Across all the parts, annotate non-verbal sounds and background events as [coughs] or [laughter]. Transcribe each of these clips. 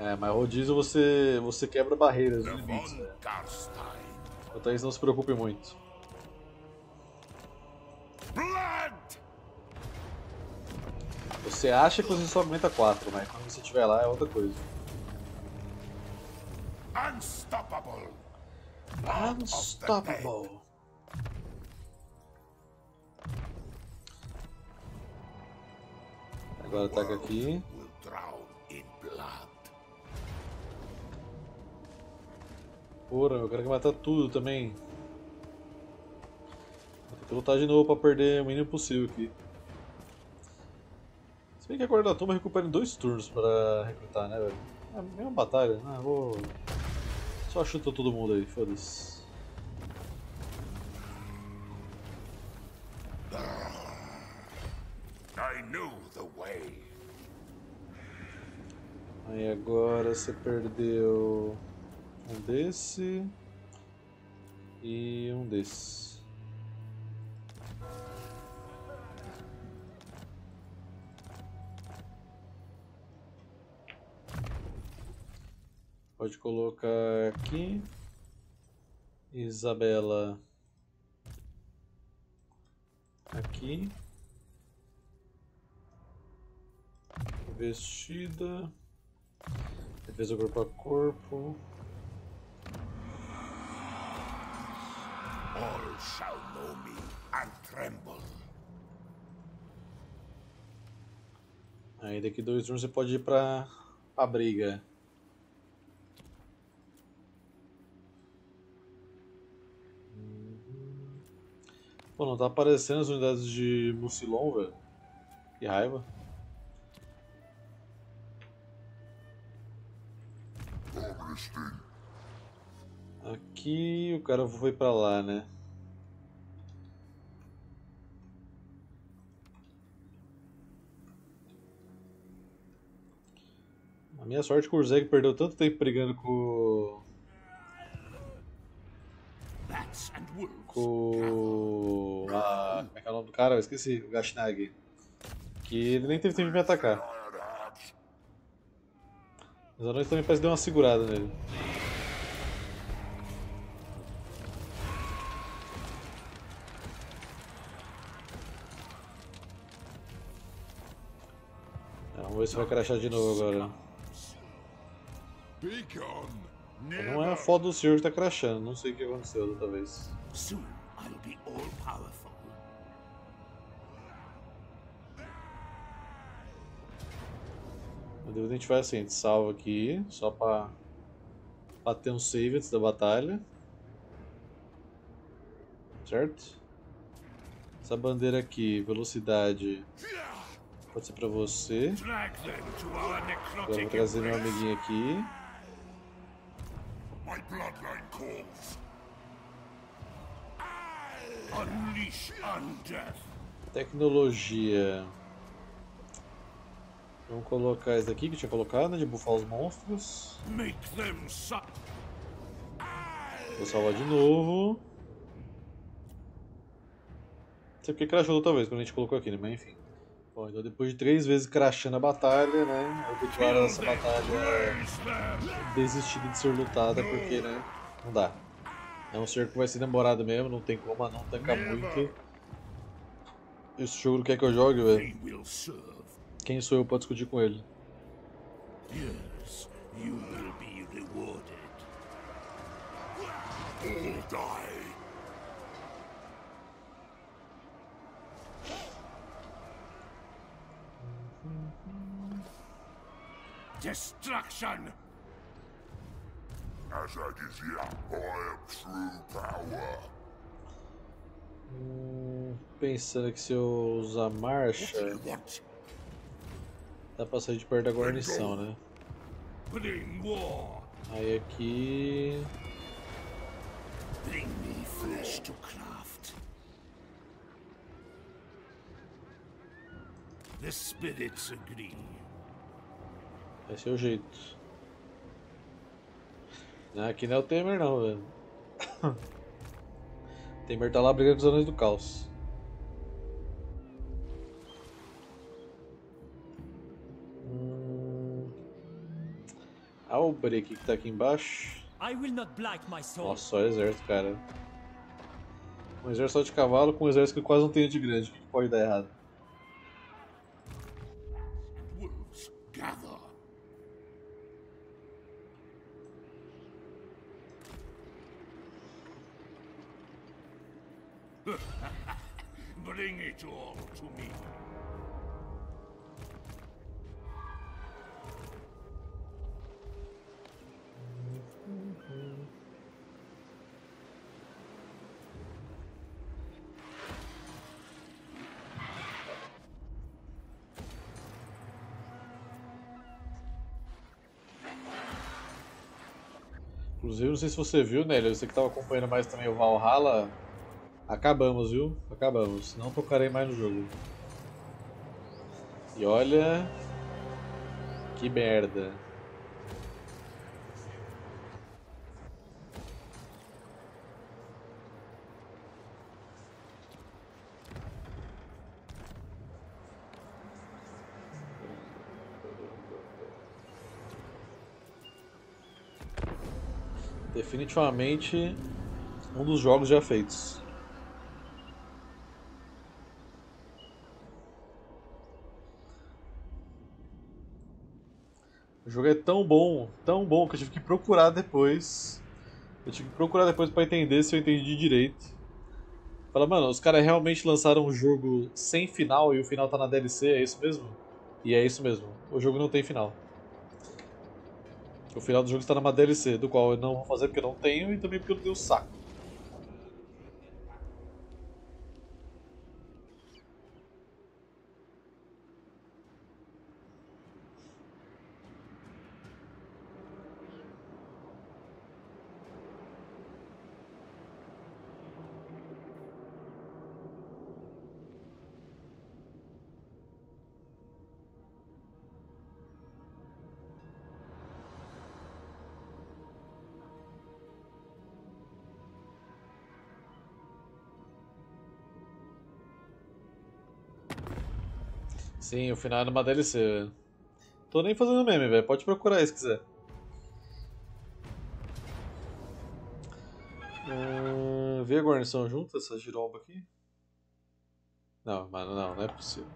É, mas rodízio você, você quebra barreiras, limites, né? Quanto a isso, não se preocupe muito. Você acha que você só aguenta 4, mas quando você estiver lá é outra coisa. Unstoppable! Unstoppable! Agora ataca aqui. Porra, eu quero que matar tudo também. Vou ter que lutar de novo pra perder o mínimo possível aqui. Se bem que a guarda da tumba recupera em dois turnos pra recrutar, né, velho? É a mesma batalha, né? Vou. Só chuta todo mundo aí, foda-se. Aí agora você perdeu um desse e um desse. Pode colocar aqui. Isabela aqui. Vestida. Defesa corpo a corpo. All shall know me and tremble. Aí daqui dois turnos você pode ir pra, pra briga. Pô, não tá aparecendo as unidades de Mucilon, velho. Que raiva. Aqui o cara foi pra lá, né? Minha sorte que o Urzeg perdeu tanto tempo brigando com com a... como é que é o nome do cara? Eu esqueci, o Gashnag. Que ele nem teve tempo de me atacar. Os anões também parece que deu uma segurada nele. Vamos ver se vai crashar de novo agora. Não é a foto do senhor que tá crashando, não sei o que aconteceu outra vez. Depois a gente faz assim, a gente salva aqui, só pra, pra ter um save antes da batalha. Certo? Essa bandeira aqui, velocidade, pode ser pra você. Agora vou trazer meu amiguinho aqui. Tecnologia. Vamos colocar esse daqui que eu tinha colocado, né, de bufar os monstros. Vou salvar de novo. Não sei porque crashou outra vez quando a gente colocou aqui, né? Mas enfim. Bom, então depois de três vezes crashando a batalha, né? Eu declaro essa batalha desistida de ser lutada porque, né? Não dá. É um cerco que vai ser demorado mesmo, não tem como não tancar muito. Esse jogo não quer que eu jogue, velho. Quem sou eu para discutir com ele? Yes, you will be rewarded. Die. Destruction! As I dizia, I am true power. Hum, pensando que se eu usar marcha. Dá pra sair de perto da guarnição, né? Aí aqui... Bring me flesh to craft. The spirits agree. Esse é o jeito. Não, aqui não é o Temer não, velho. [coughs] Temer tá lá brigando com os anões do caos. Ah, o break que tá aqui embaixo. Nossa, só exército, cara. Um exército só de cavalo com um exército que quase não tem de grande. O que pode dar errado? To me. Inclusive, não sei se você viu, Nélio, você que estava acompanhando mais também o Valhalla, acabamos, viu? Acabamos. Não tocarei mais no jogo. E olha... Que merda. Definitivamente um dos jogos já feitos. O jogo é tão bom, tão bom que eu tive que procurar depois. Eu tive que procurar depois para entender se eu entendi direito. Fala, mano, os caras realmente lançaram um jogo sem final e o final tá na DLC, é isso mesmo? E é isso mesmo, o jogo não tem final. O final do jogo está numa DLC, do qual eu não vou fazer porque eu não tenho e também porque eu não tenho saco. Sim, o final é numa DLC. Tô nem fazendo meme, velho. Pode procurar aí se quiser. Uh, vê a guarnição junto, essa giromba aqui? Não, mano, não, não é possível.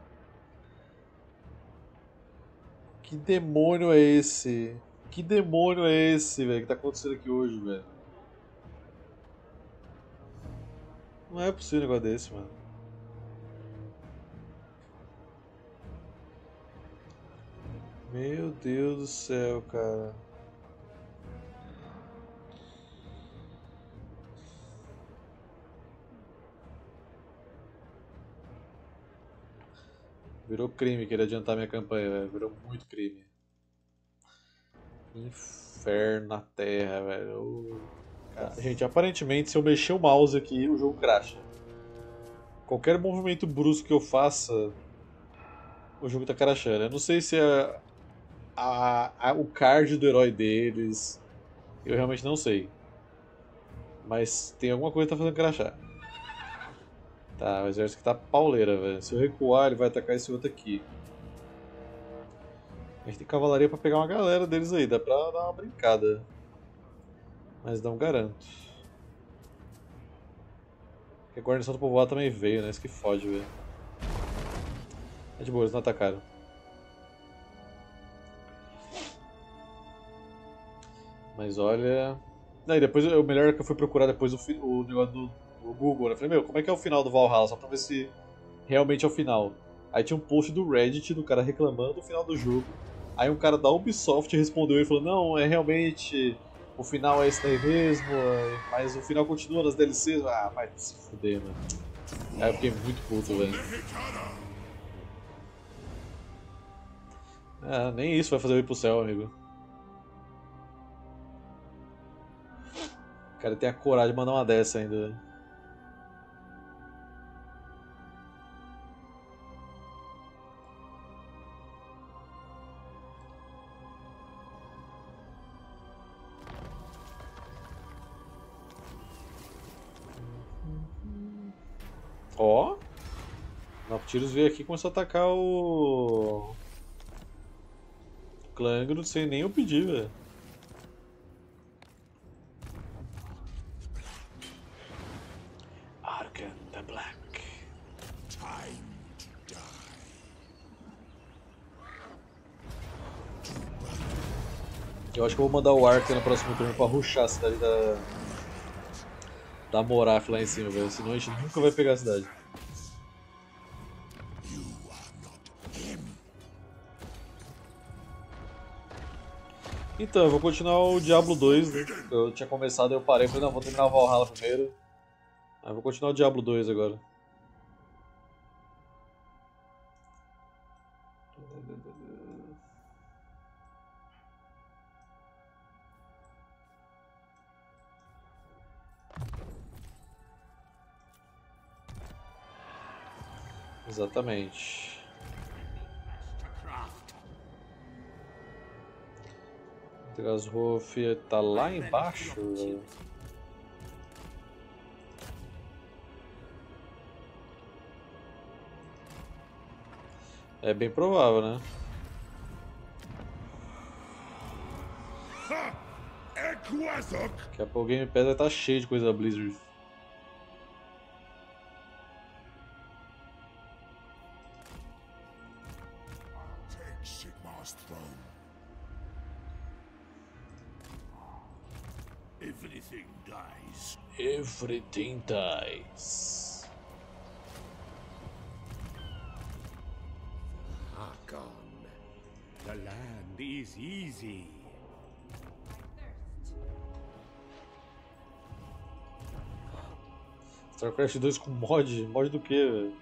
Que demônio é esse? Que demônio é esse, velho, que tá acontecendo aqui hoje, velho? Não é possível um negócio desse, mano. Meu Deus do céu, cara. Virou crime querer adiantar minha campanha, velho. Virou muito crime. Inferno na terra, velho. Cara, gente, aparentemente se eu mexer o mouse aqui, o jogo cracha. Qualquer movimento brusco que eu faça, o jogo tá crashando. Eu não sei se é a, a, o card do herói deles. Eu realmente não sei. Mas tem alguma coisa que tá fazendo crachar. Tá, o exército que tá pauleira, velho. Se eu recuar, ele vai atacar esse outro aqui. A gente tem cavalaria pra pegar uma galera deles aí, dá pra dar uma brincada. Mas não garanto. Porque a guarnição do povoado também veio, né? Isso que fode, velho. É de boa, eles não atacaram. Mas olha. Depois o melhor é que eu fui procurar depois o, o negócio do, do Google, né? Falei, meu, como é que é o final do Valhalla? Só pra ver se realmente é o final. Aí tinha um post do Reddit do cara reclamando do final do jogo. Aí um cara da Ubisoft respondeu e falou, não, é realmente. O final é esse daí mesmo, mas o final continua nas DLCs. Ah, vai se fuder, mano. Aí eu fiquei muito puto, velho. Ah, nem isso vai fazer eu ir pro céu, amigo. Cara tem a coragem de mandar uma dessa ainda. Ó. Noctilus veio aqui e começou a atacar o. Clangro sem nem eu pedir, velho. Eu acho que eu vou mandar o Ark no próximo turno pra ruxar a cidade da. Da Moraf lá em cima, velho. Senão a gente nunca vai pegar a cidade. Então, eu vou continuar o Diablo 2. Né? Eu tinha começado eu parei. Falei, não, vou terminar o Valhalla primeiro. Aí vou continuar o Diablo 2 agora. Exatamente. Drashof tá lá embaixo. É bem provável, né? Daqui a pouco o Game Pass vai estar tá cheio de coisa Blizzard. Dies. Hakon, the land is easy. StarCraft 2 com mod? Mod do que, velho?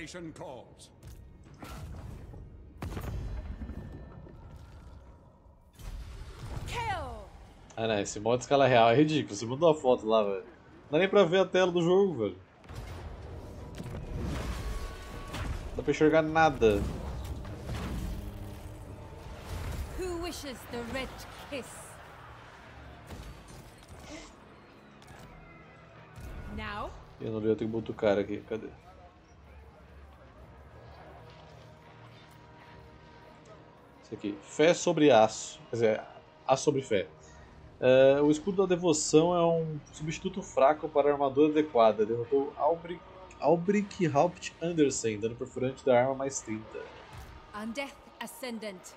Nation calls. Ah, não, esse modo de escala real é ridículo. Você mandou a foto lá, velho. Não dá nem pra ver a tela do jogo, velho. Não dá pra enxergar nada. Who wishes the red kiss? Now? Eu não vi, eu tenho que botar o cara aqui. Cadê? Aqui. Fé sobre aço. Quer dizer, aço sobre fé. Uh, o escudo da devoção é um substituto fraco para a armadura adequada. Derrotou Albric, Albric Haupt Andersen, dando perfurante da arma mais 30. Undeath Ascendant.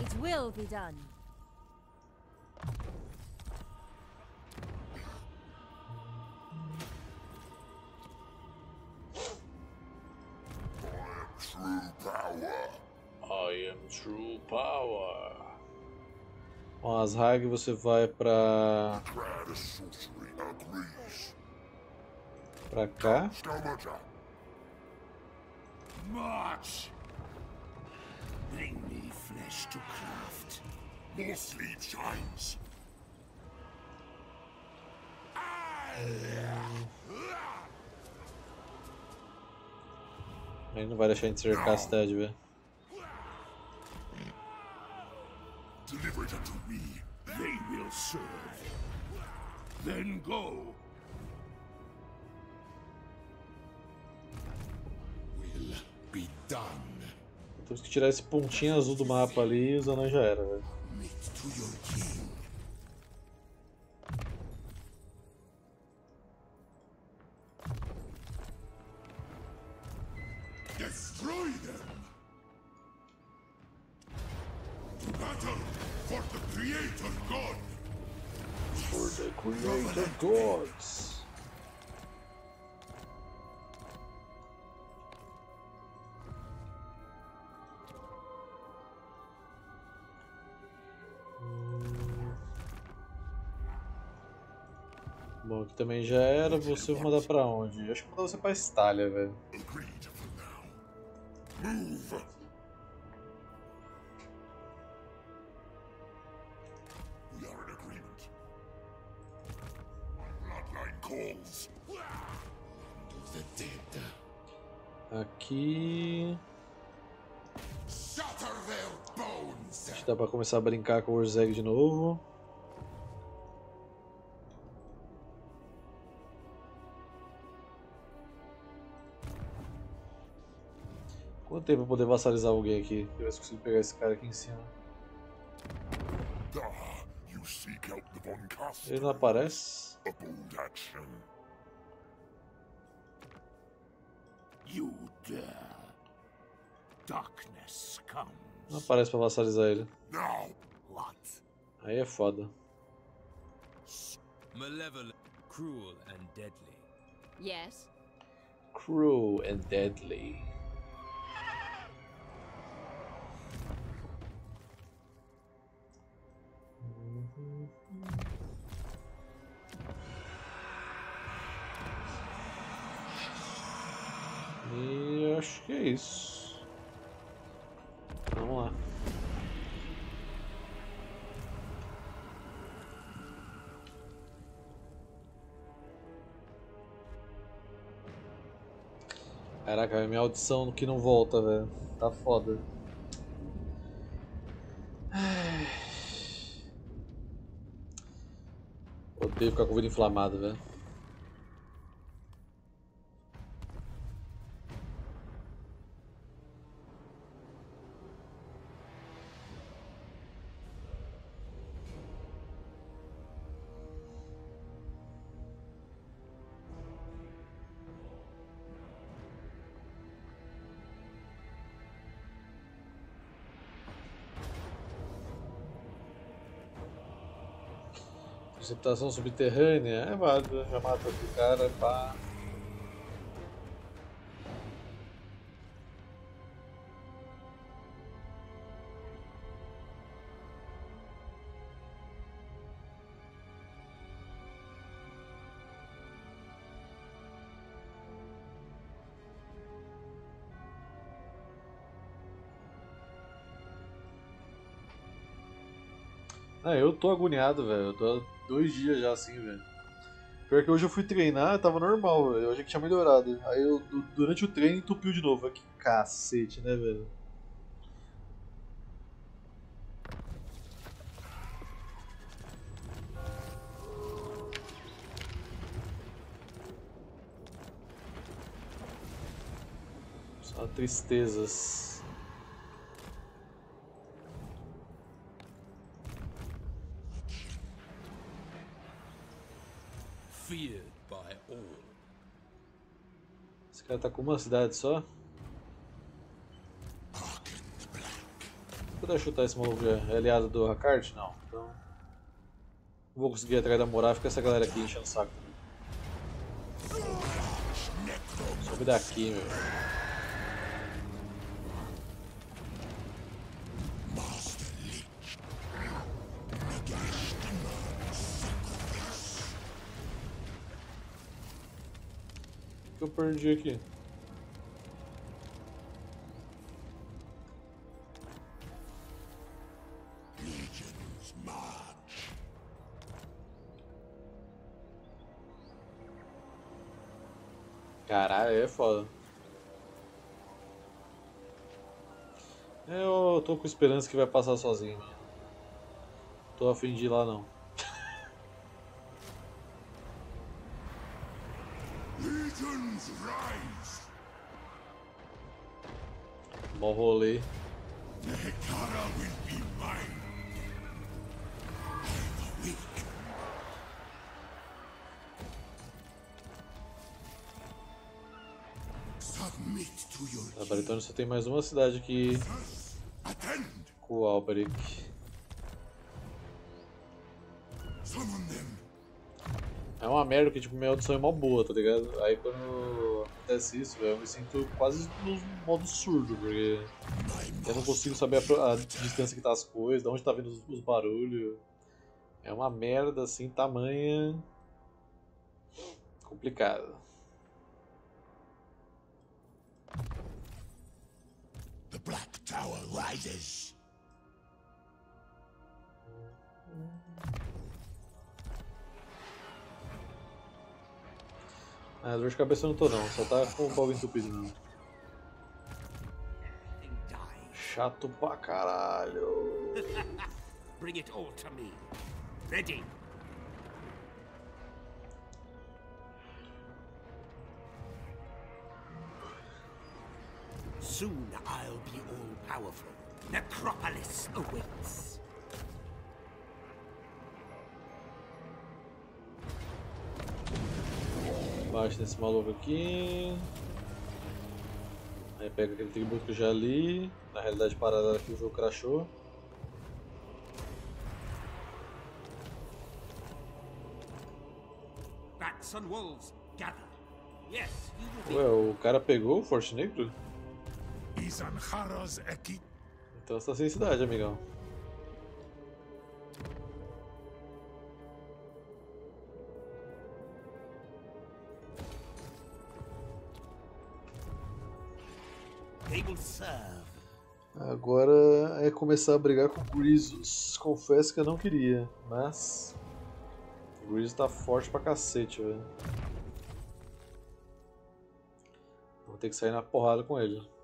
It will be done. True power. I am true power. Com as Hag você vai pra. Pra cá. March. Bring me flesh to craft. More sleep shines. Ele não vai deixar a gente cercar a cidade, velho. Deliver it unto me. They will serve. Then go. Will be done. Temos que tirar esse pontinho azul do mapa ali e os anões já era, velho. Gods. Bom, aqui também já era. Você vai mandar pra onde? Acho que vou mandar você pra Estália, velho. Move! Aqui. Acho que dá pra começar a brincar com o Urzeg de novo. Quanto tempo pra poder vassalizar alguém aqui? Eu consigo pegar esse cara aqui em cima. You seek out the Von Caster. Ele não aparece. A bold action. You dare. Darkness comes. Não aparece pra vassalizar ele. Now, What? Aí é foda. Malevolent, cruel, and deadly. Yes. Cruel and deadly. Acho que é isso. Vamos lá. Caraca, minha audição que não volta, velho. Tá foda. Odeio ficar com o ouvido inflamado, velho. Precipitação subterrânea é válido, já mata o cara, pá. Ah, eu tô agoniado, velho. Eu tô dois dias já assim, velho. Pior que hoje eu fui treinar, tava normal, velho. Eu achei que tinha melhorado. Aí eu, du- durante o treino, entupiu de novo. Que cacete, né, velho? Só tristezas. Feared by all. Esse cara tá com uma cidade só? Se puder chutar esse maluco é é aliado do Hakart? Não. Então. Não vou conseguir ir atrás da moral, fica essa galera aqui enchendo o saco. Sobe daqui, meu. Perdi aqui? Caralho, é foda. Eu tô com esperança que vai passar sozinho. Tô afim de ir lá não. Tem mais uma cidade aqui com o Alberic. É uma merda que tipo, minha audição é mó boa, tá ligado? Aí quando acontece isso, velho, eu me sinto quase no modo surdo, porque eu não consigo saber a, a distância que tá as coisas, de onde tá vindo os, os barulhos. É uma merda assim, tamanha. complicada. Tower rises. Ah, dor de cabeça eu não tô não, só tá com o pau entupido die. Chato pra caralho. [laughs] Bring it all to me. Ready. Soon I'll be all powerful necropolis awaits. Baixa desse maluco aqui. Aí pega aquele tributo que eu já li. Na realidade paralela que o jogo crashou. Bats wolves gather. Yes, you will be... Ué, o cara pegou o Forte Negro? Então você tá sem cidade, amigão. Agora é começar a brigar com o Grizzos. Confesso que eu não queria, mas. O Grizzos tá forte pra cacete, velho. Vou ter que sair na porrada com ele.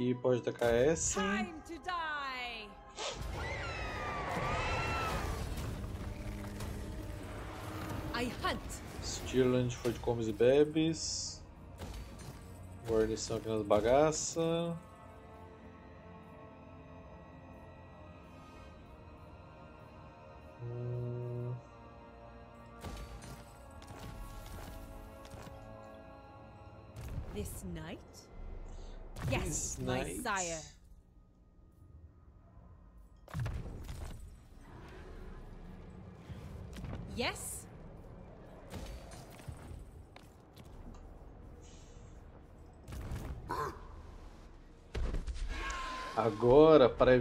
Aqui pode tacar essa. Stirland foi de comes e bebes. Guarnição aqui nas bagaças.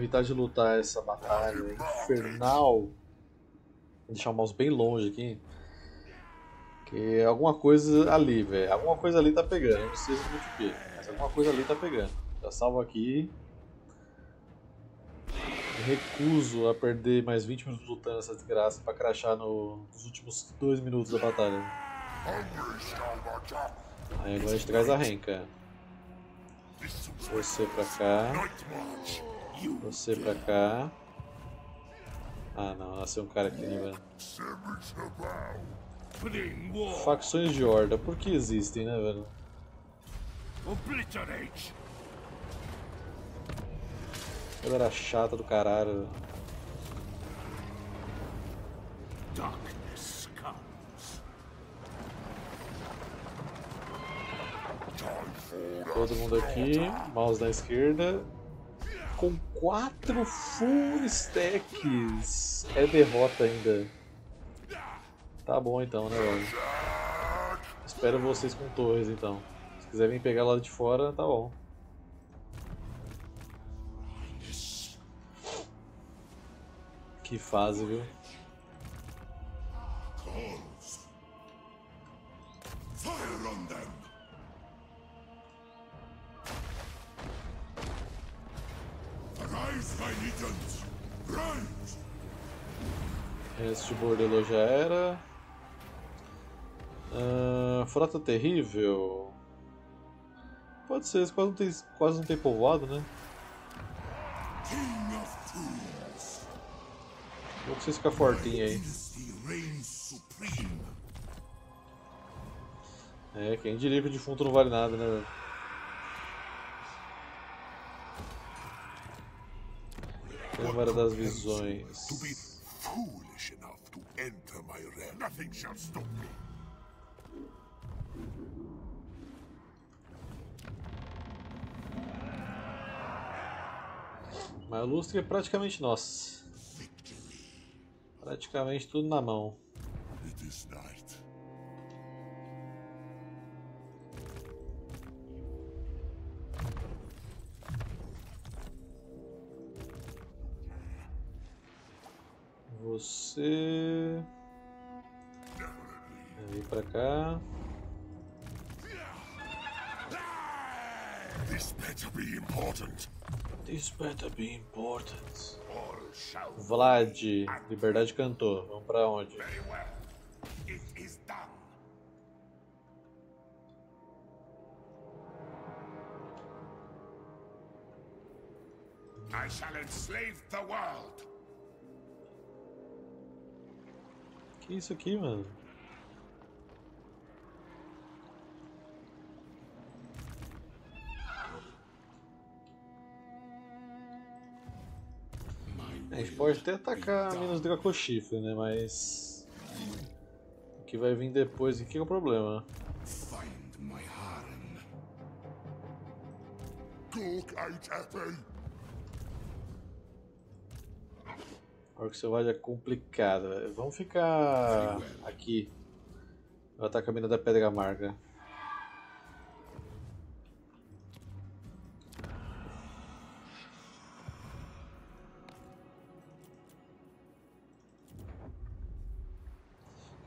Evitar de lutar essa batalha infernal, vou deixar o mouse bem longe aqui. Que alguma coisa ali, velho. Alguma coisa ali tá pegando. Não sei exatamente o que, mas alguma coisa ali tá pegando. Já salvo aqui. Recuso a perder mais 20 minutos lutando essa desgraça pra crachar no- nos últimos 2 minutos da batalha. Aí agora a gente traz a suits Você pra cá. Você pra cá. Ah não, nasceu um cara aqui, né, velho? Facções de horda, por que existem, né, velho? Obliterate. Galera chata do caralho. Todo mundo aqui, mouse na esquerda. Com quatro full stacks. É derrota ainda. Tá bom então, né, velho? Espero vocês com torres então. Se quiser vir pegar lá de fora, tá bom. Que fase, viu? Fire on them. De bordelô já era. Ah, frota terrível. Pode ser, quase não tem, quase não tem povoado, né? Vou que vocês ficar fortinho aí. É, quem diria que o defunto não vale nada, né? velho? Câmara das To be Visões. foolish enough to enter my realm. Nothing shall stop me. Mas o lustre é praticamente nosso. Praticamente tudo na mão. It is night. você. Vem pra cá. This better be important. This better be important. Vlad, Liberdade cantou. Vamos pra onde? I shall enslave the world. Que isso aqui, mano? A gente pode até atacar Minas Draco Chifre, né? Mas. O que vai vir depois, o que é o problema? Find my harem. Ate apple. Você vai é complicada. Vamos ficar aqui. Eu atacar a mina da Pedra Amarga.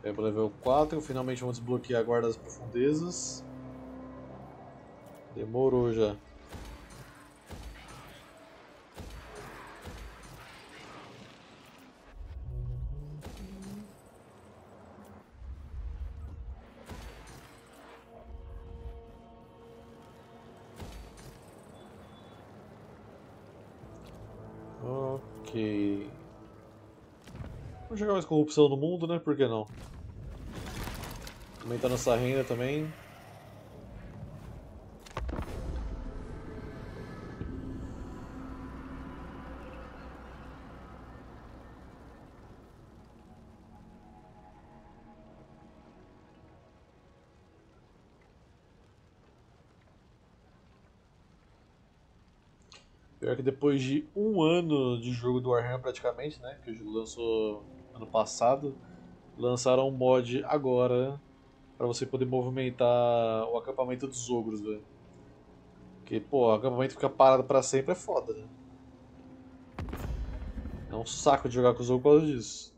É para level 4, finalmente vamos desbloquear a Guarda das Profundezas. Demorou já. Mais corrupção no mundo, né? Por que não? Aumentar nossa renda também. Pior que depois de um ano de jogo do Warhammer praticamente, né? Que o jogo lançou ano passado, lançaram um mod agora para você poder movimentar o acampamento dos ogros, velho. Porque, pô, o acampamento ficar parado pra sempre é foda, né? É um saco de jogar com os ogros por causa disso.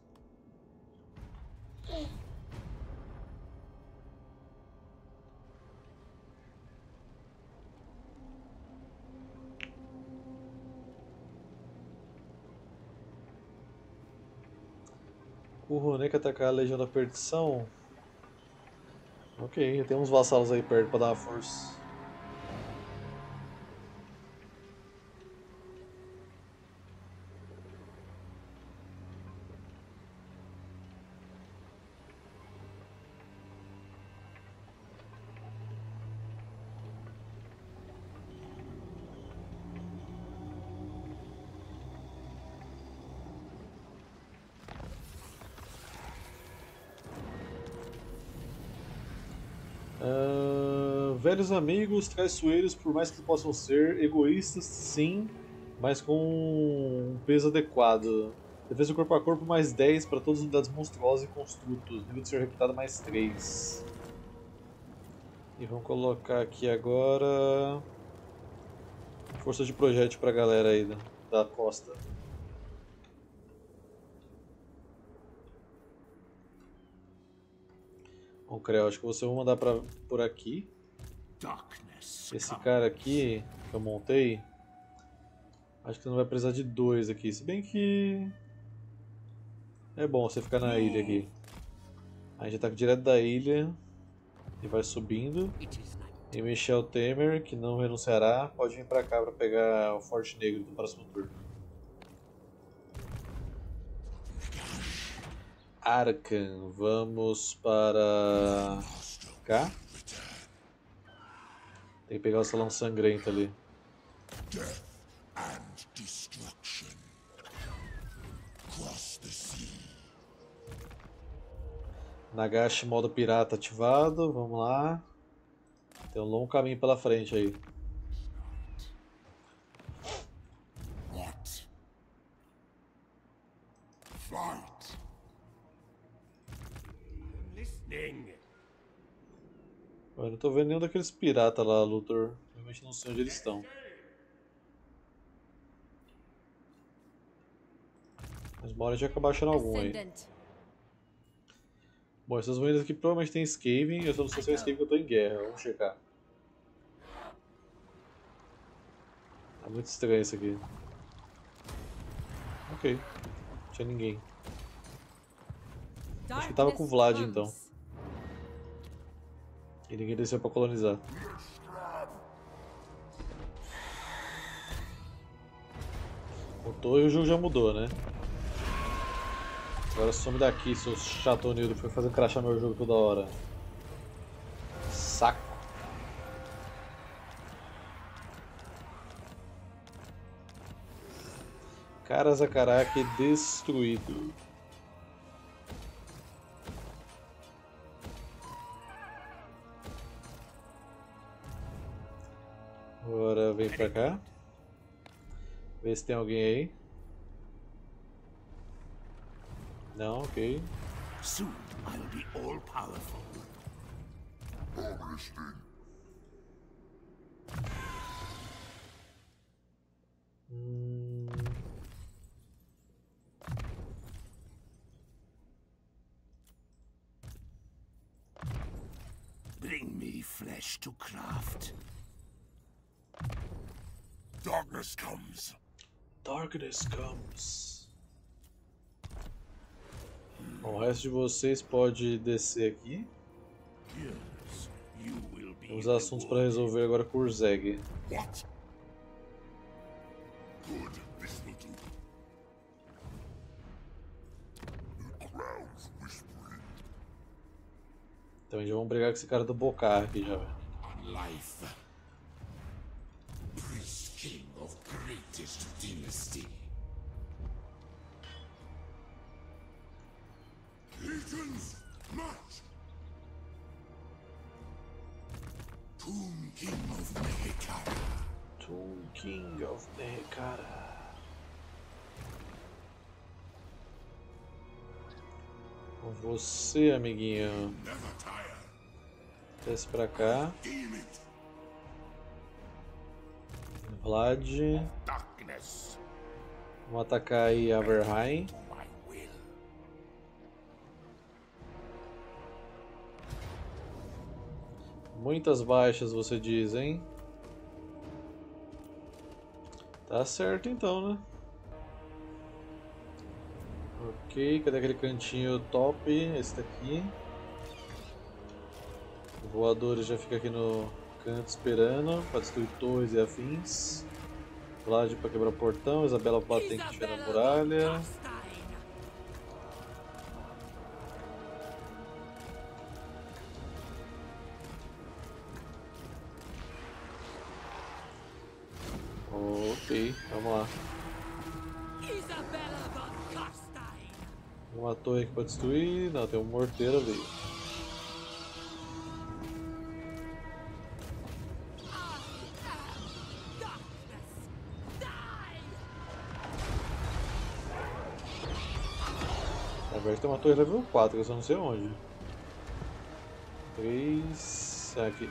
O Ronek atacar a Legião da Perdição. Ok, tem uns vassalos aí perto pra dar uma força. Velhos amigos, traiçoeiros, por mais que possam ser, egoístas, sim, mas com um peso adequado. Defesa corpo a corpo mais 10 para todas as unidades monstruosas e construtos. Nível de ser reputado mais 3. E vamos colocar aqui agora. Força de projétil pra galera aí da, da costa. Bom, Creu, acho que você vai mandar pra, por aqui. Esse cara aqui que eu montei, acho que não vai precisar de dois aqui. Se bem que é bom você ficar na ilha aqui. A gente ataca direto da ilha e vai subindo. E Michel Temer, que não renunciará, pode vir pra cá pra pegar o Forte Negro do próximo turno. Arkan, vamos para cá. Tem que pegar o salão sangrento ali. Nagashi modo pirata ativado, vamos lá. Tem um longo caminho pela frente aí. What? Fight. Listening. Eu não tô vendo nenhum daqueles piratas lá, Luthor. Realmente não sei onde eles estão. Mas uma hora a gente vai acabar achando algum aí. Bom, essas moedas aqui provavelmente tem Skaven, eu só não sei se é Skaven que eu tô em guerra, vamos checar. Tá muito estranho isso aqui. Ok, não tinha ninguém. Acho que tava com o Vlad, então. E ninguém desceu pra colonizar. matou e o jogo já mudou, né? Agora some daqui, seu chatonildo, foi fazer crachar meu jogo toda hora. Saco. Karazakaraki destruído. Vem pra cá. Vê se tem alguém aí. Não, ok. Soon I'll be all powerful. Hum, Bring me flesh to craft. Darkness comes. Darkness comes. Bom, o resto de vocês pode descer aqui. Yes, you will be. Temos assuntos para resolver agora com o Urzeg. What? Good, this will do. The crowd's whispering. Também já vamos brigar com esse cara do Bocar aqui já. velho. Life. King of Mehekara. Com você, amiguinho. Desce pra cá. Vlad. Vamos atacar aí will. Muitas baixas, você diz, hein? Tá certo então, né? Ok, cadê aquele cantinho top? Esse daqui. O voador já fica aqui no canto esperando para destruir torres e afins. Vlad para quebrar o portão, Isabela batendo que tiver na muralha. Ok, vamos lá. Isabella von Carstein. Uma torre aqui para destruir. Não, tem um morteiro ali. Na verdade tem uma torre level 4, que eu só não sei onde. 3. Aqui.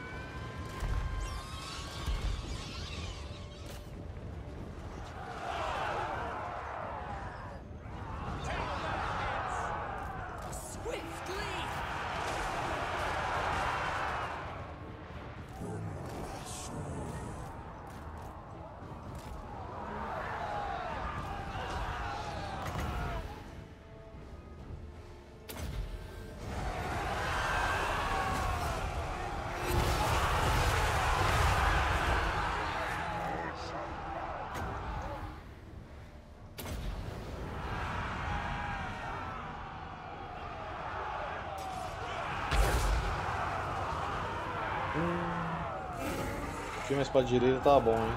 Mais pra direita tá bom, hein?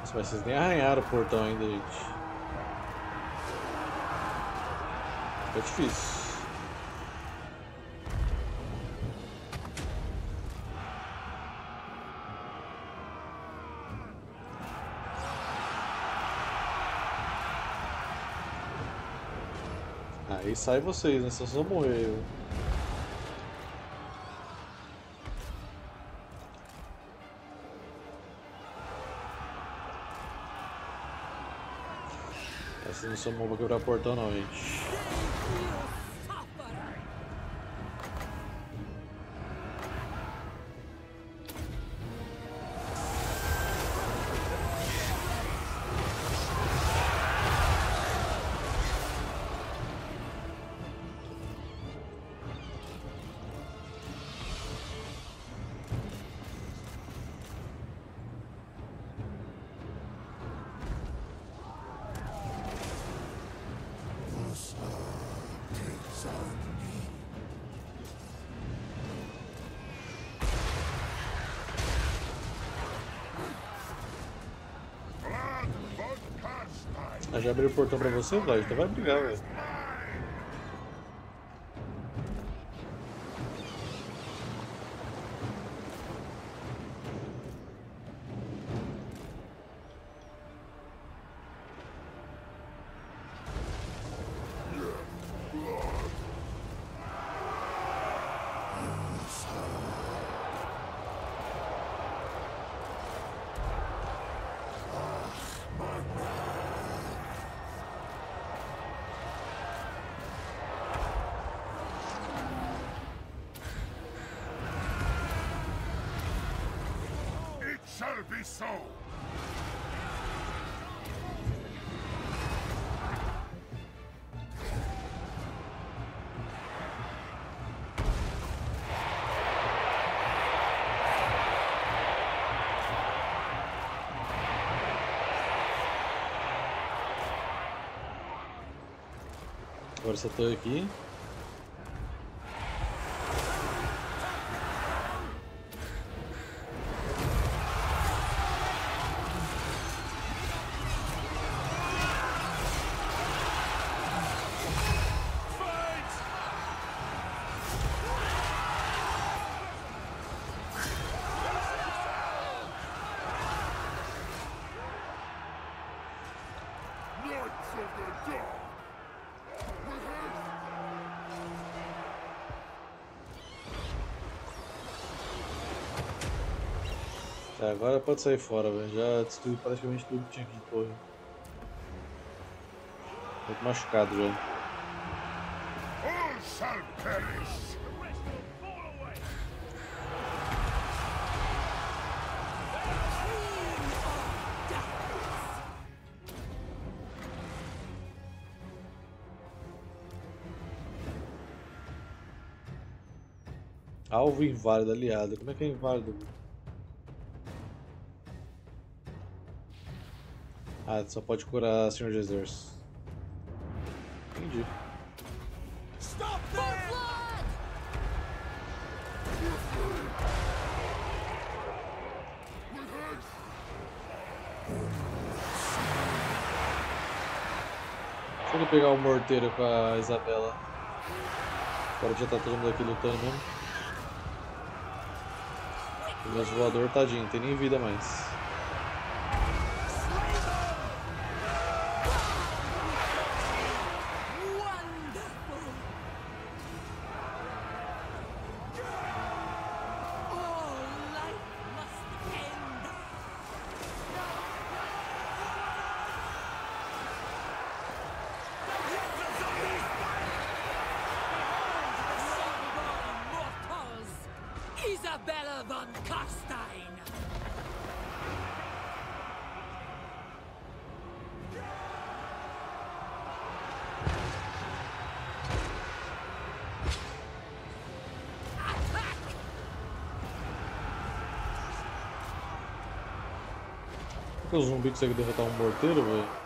Nossa, mas vocês nem arranharam o portão ainda, gente. Fica difícil. Aí sai vocês, né? Senão vocês vão morrer. eu. Essa não são pra quebrar portão não, gente. Já abriu o portão pra você, Vlad? Então vai brigar, velho. Agora torre aqui. Of the Dark. Tá, agora pode sair fora, velho. Já destruiu praticamente tudo que tinha aqui em torre. Muito machucado já. Alvo inválido aliado. Como é que é inválido? Ah, só pode curar Senhor de Exército. Entendi. Stop there! Deixa ele pegar o morteiro com a Isabela. Agora já tá todo mundo aqui lutando mesmo. O meu voador, tadinho, não tem nem vida mais. Que o zumbi consegue derrotar um morteiro, velho?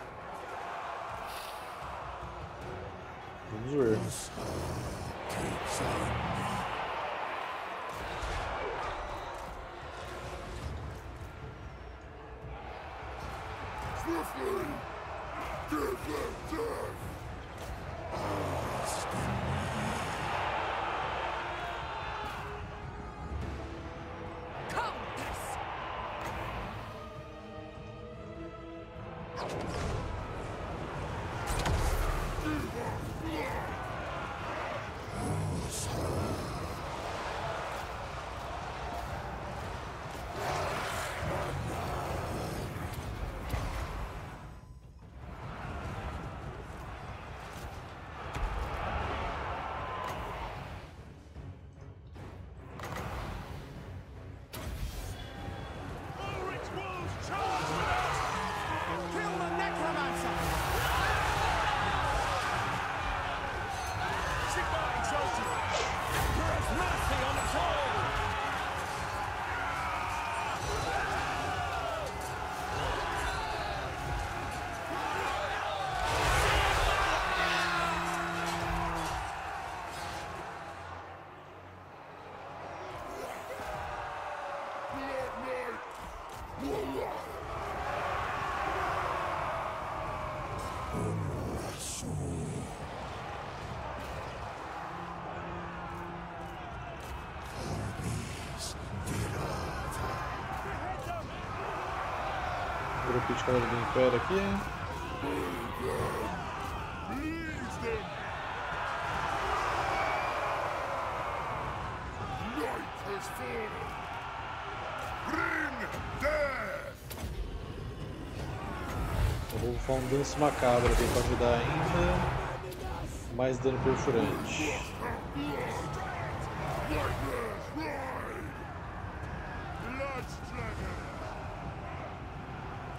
De cavaleiro do Império aqui. Eu vou falar um danço macabro aqui pra ajudar ainda. Mais dano perfurante. Nightmares ride!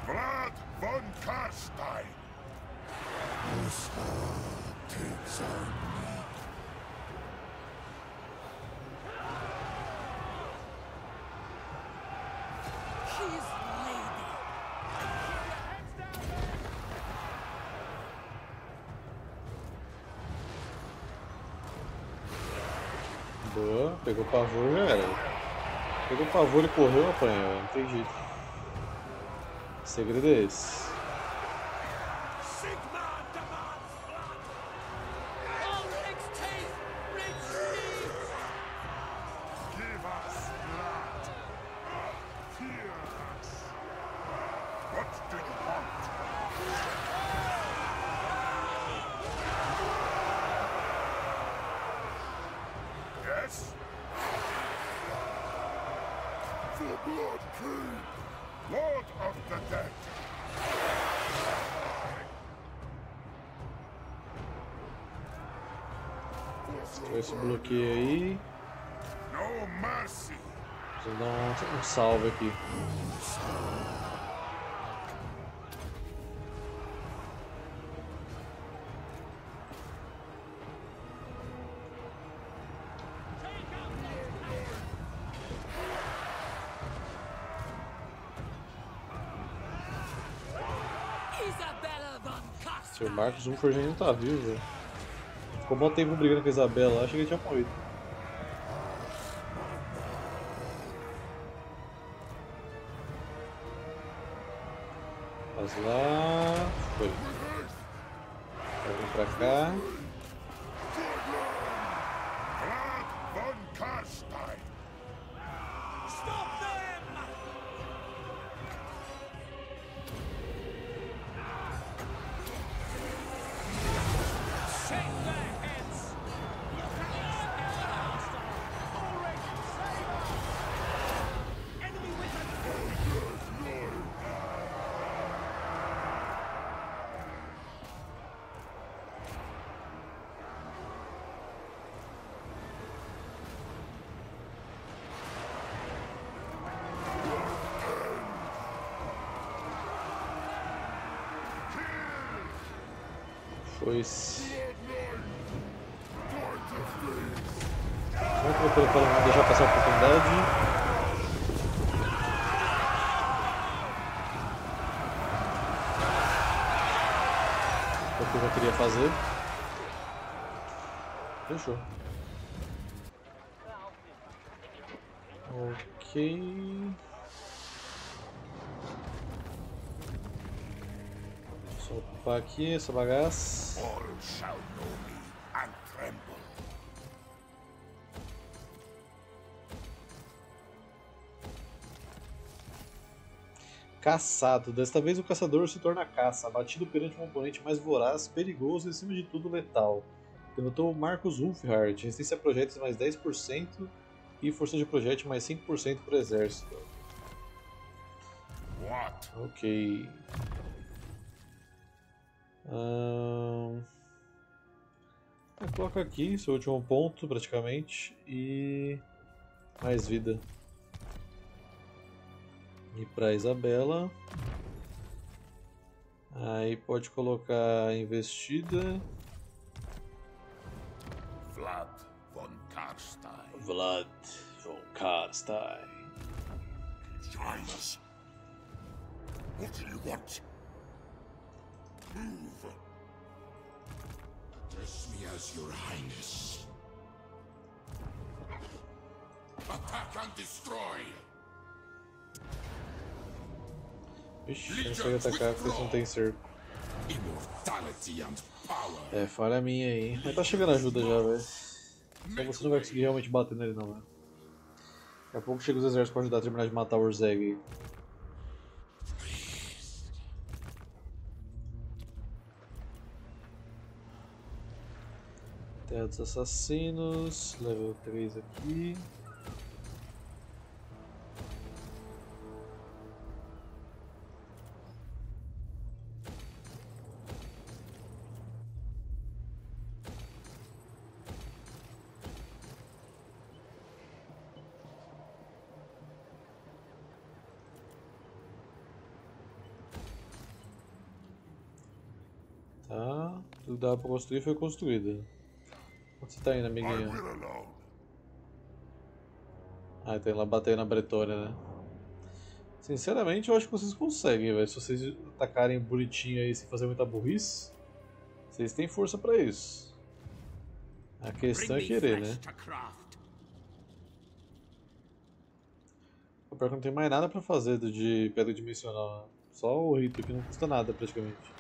Vlad von Karstein! takes on His lady. Boa, pegou o pavor já era. Pegou o pavor e correu, apanhou, não tem jeito. Segredo é esse. Um, um salve aqui. Se o! Marcos Umford ainda não tá vivo, velho. Ficou um bom tempo brigando com a Isabela achei que ele tinha morrido. Muito bom pelo pelo deixar passar a oportunidade. É o que eu queria fazer. Fechou. Ok. Só ocupar aqui essa bagaça. Caçado. Desta vez o caçador se torna caça, abatido perante um oponente mais voraz, perigoso e, acima de tudo, letal. Derrotou Marcos Ulfhard, resistência a projéteis mais 10% e força de projétil mais 5% para o exército. What? Ok. Ah, coloca aqui seu último ponto, praticamente, e mais vida. Para Isabela. Aí pode colocar investida. Vlad von Karstein. Vlad von Karstein. Giants. What do you want? Move. Dress me as your highness. Attack and destroy. Ixi, eu não sei atacar porque vocês não tem cerco. É, falha minha aí. Mas tá chegando ajuda já, velho. Só você não vai conseguir realmente bater nele não, velho. Daqui a pouco chega os exércitos pra ajudar a terminar de matar o Urzeg aí. Terra dos Assassinos, level 3 aqui. Dava pra construir foi construído. Onde você tá indo, amiguinho? Ah, tem lá bater na Bretônia, né? Sinceramente, eu acho que vocês conseguem, velho. Se vocês atacarem bonitinho aí sem fazer muita burrice, vocês têm força pra isso. A questão é querer, né? O pior é que não tem mais nada pra fazer do de pedra dimensional. né? Só o rito que não custa nada praticamente.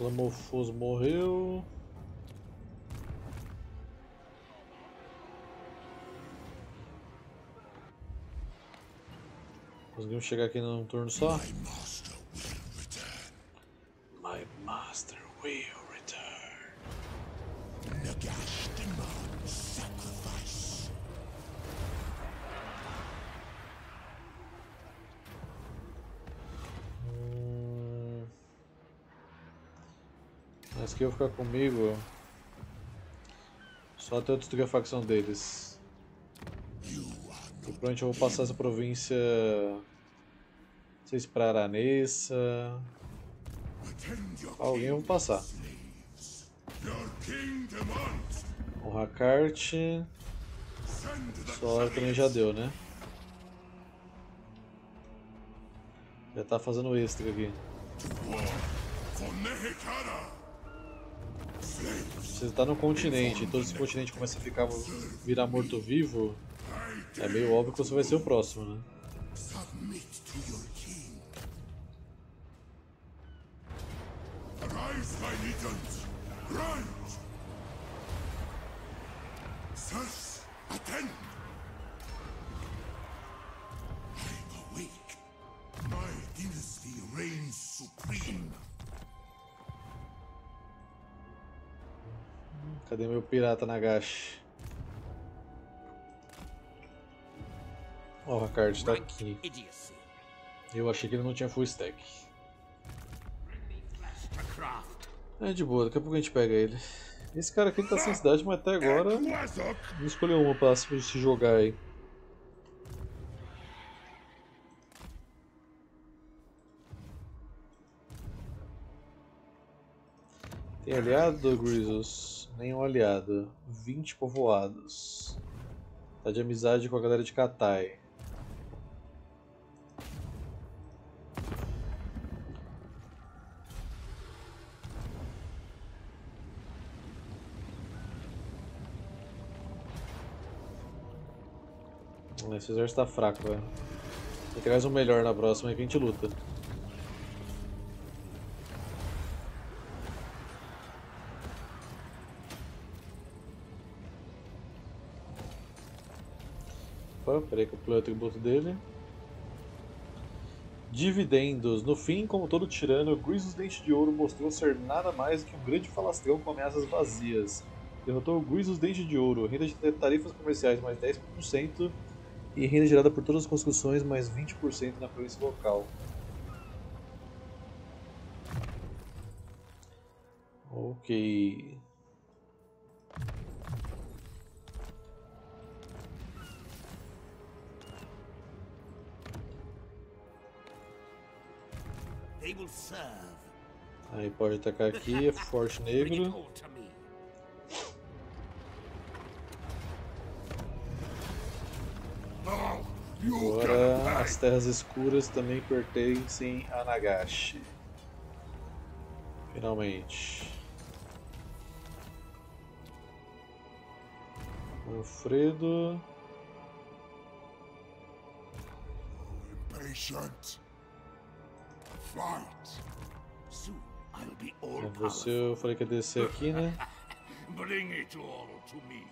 Clamorfoso morreu. Conseguimos chegar aqui num turno só? My master will return. My master will Eu ficar comigo só até eu destruir a facção deles. Provavelmente eu vou passar essa província. Não sei se pra Aranessa. Alguém eu vou passar. O Hakart. Solar também já deu, né? Já tá fazendo extra aqui. Você tá no continente e todo esse continente começa a ficar virar morto-vivo, é meio óbvio que você vai ser o próximo, né? supreme. Cadê meu pirata Nagashi? Ó, o Hakart tá aqui. Eu achei que ele não tinha full stack. É de boa, daqui a pouco a gente pega ele. Esse cara aqui tá sem cidade, mas até agora não escolheu uma pra se jogar aí. Tem aliado, Grizzles? Nenhum aliado. 20 povoados. Tá de amizade com a galera de Katai. Esse exército tá fraco, velho. Tem que traz um melhor na próxima que a gente luta. Peraí que eu pulei o atributo dele. Dividendos. No fim, como todo tirano, Grisos Dente de Ouro mostrou ser nada mais do que um grande falastrão com ameaças vazias. Derrotou Grisos Dente de Ouro, renda de tarifas comerciais mais 10% e renda gerada por todas as construções mais 20% na província local. Ok. Aí pode atacar aqui, é forte negro. Agora as terras escuras também pertencem a Nagashi. Finalmente. Alfredo. patient. Fight. Soon I'll be all powerful. você, eu falei que ia descer aqui, né? [laughs] Bring it all to me.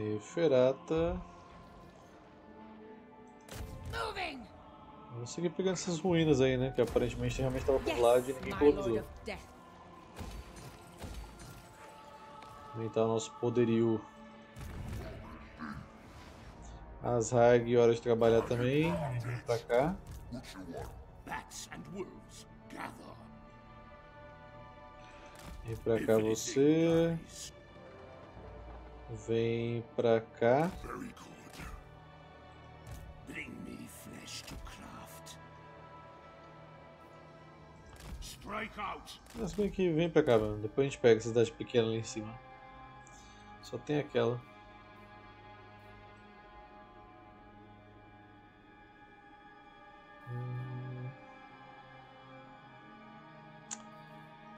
Neferata. Moving! Vamos seguir pegando essas ruínas aí, né? Que aparentemente realmente estava por lá e ninguém colonizou. Aumentar o nosso poderio. Azhag, hora de trabalhar também. Vem pra cá. Vem pra cá você. Vem pra cá. Bring me flesh to craft. Strike out. Mas bem que vem pra cá, mano. Depois a gente pega essa cidade pequena ali em cima. Só tem aquela.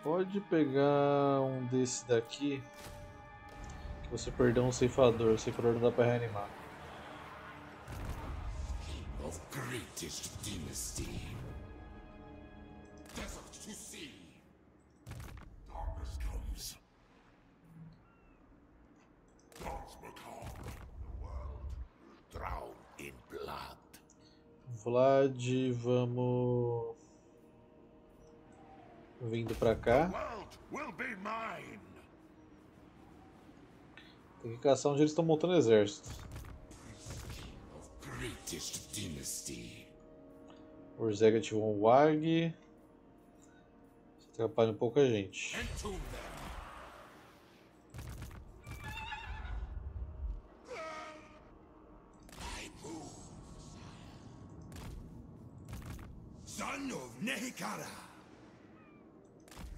Pode pegar um desse daqui. Que você perdeu um ceifador. O ceifador não dá pra reanimar. Of greatest dynasty. Desert to sea. Darkness comes. Dance macabre. The world will drown in blood. Vlad, vamos. Vindo pra cá. Tem que caçar onde eles estão montando exército. Orzega ativou um WAG. Atrapalha um pouco a gente. Nehikara.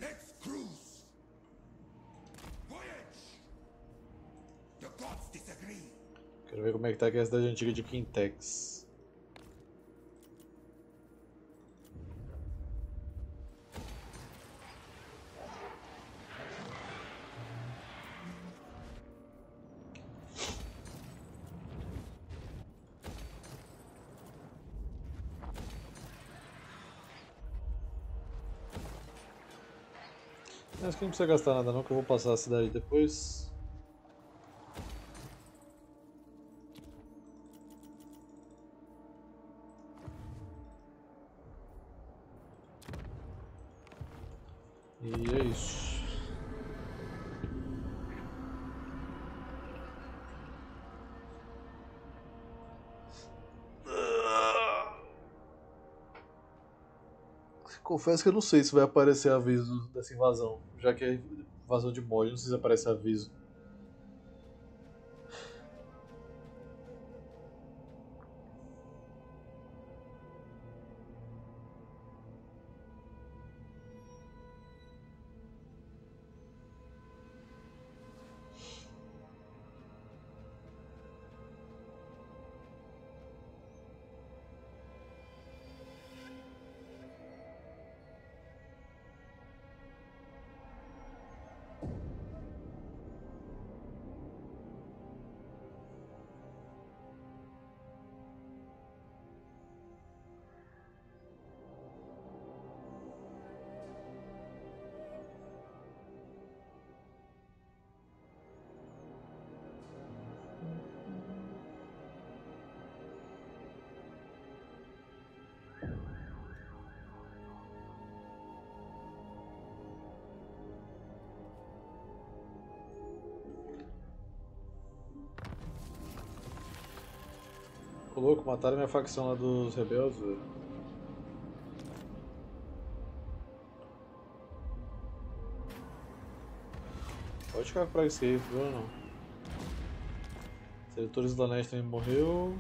Let's cruise. Voyage. The gods disagree. Quero ver como é que tá a cidade antiga de Quintex. Não precisa gastar nada não, que eu vou passar a cidade depois. Confesso que eu não sei se vai aparecer aviso dessa invasão, já que é invasão de mod, não sei se aparece aviso. Mataram minha facção lá dos rebeldes, velho. Pode ficar pra viu ou não? Seletores da Nest também morreu.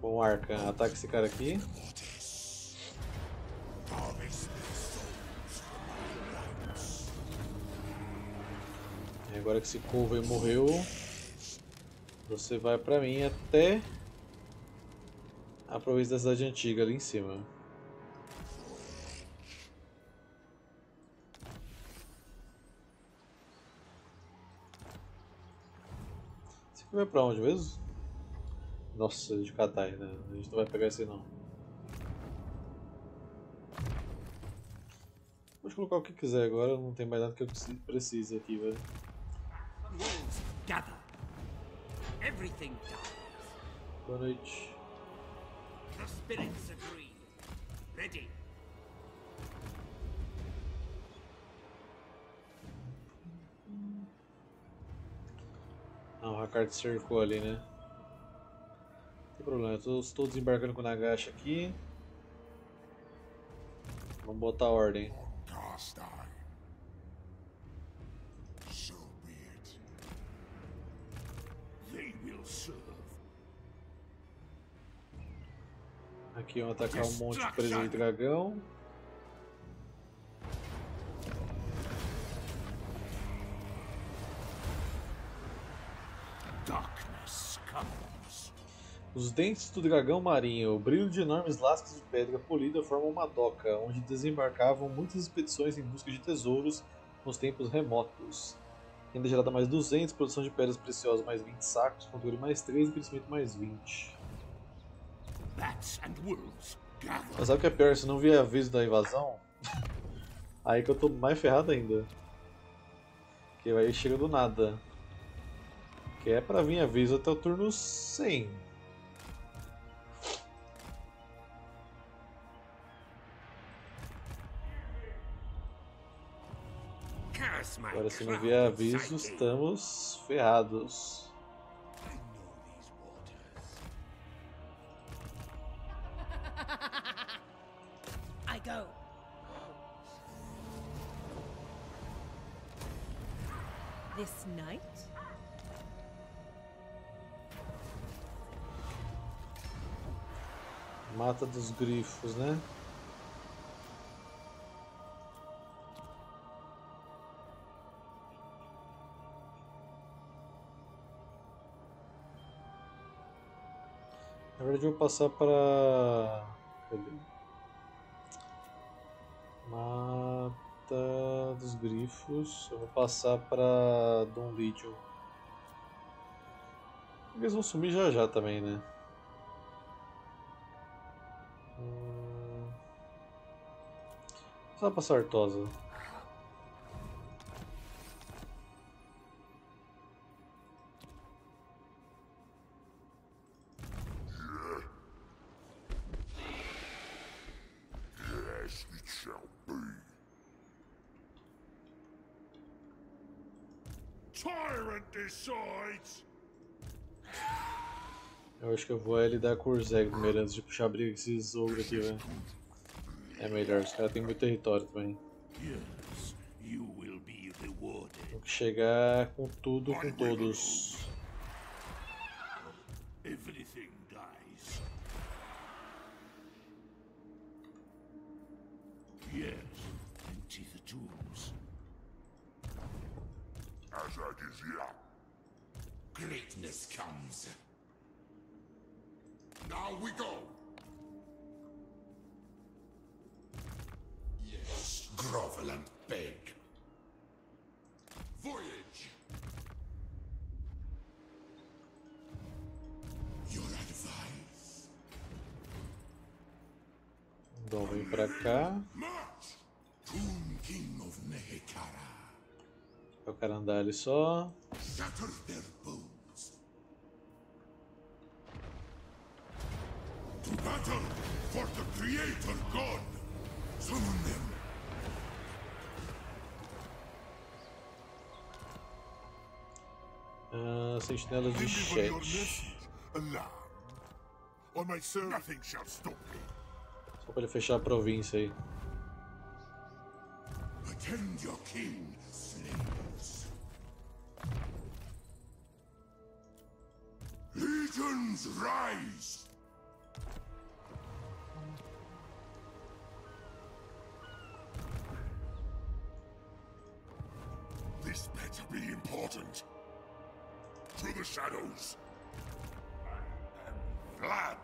Bom, Arcan, ataca esse cara aqui. Que esse Coven morreu, você vai pra mim até a província da cidade antiga ali em cima. Você vai pra onde mesmo? Nossa, de Katai, né? A gente não vai pegar esse não. Pode colocar o que quiser agora, não tem mais nada que eu precise aqui, velho. Gather. Everything dies. Boa noite. The spirits agree. Ready. Ah, o Hakard cercou ali, né? Não tem problema, eu estou desembarcando com o Nagashi aqui. Vamos botar a ordem. Aqui vamos atacar um monte de presa de dragão. Os dentes do dragão marinho, o brilho de enormes lascas de pedra polida formam uma doca, onde desembarcavam muitas expedições em busca de tesouros nos tempos remotos. Renda gerada mais 200, produção de pedras preciosas mais 20 sacos, controle mais 3 e crescimento mais 20. Bats and wolves gather. Mas sabe o que é pior? Se não vier aviso da invasão, [laughs] aí que eu tô mais ferrado ainda. Que aí chega do nada. Que é pra vir aviso até o turno 100. Curse my Agora se não vier aviso, estamos ferrados. Dos grifos, né? Na verdade eu vou passar para. Cadê? Mata dos grifos. Eu vou passar para Dom Legion. Eles vão sumir já já também, né? Só pra decides. Eu acho que eu vou é lidar com o Urzeg primeiro antes de puxar briga com esses ogros aqui, velho. É melhor, os caras têm muito território também. Yes, you will be rewarded. Tem que chegar com tudo, com todos. Everything dies. Yes, empty the tombs. As I desire. Greatness comes. Now we go. On my serve, nothing shall stop me. Só pra ele fechar a província aí. Attend your king, slaves. Legions rise! This better be important. To the shadows. Vlad!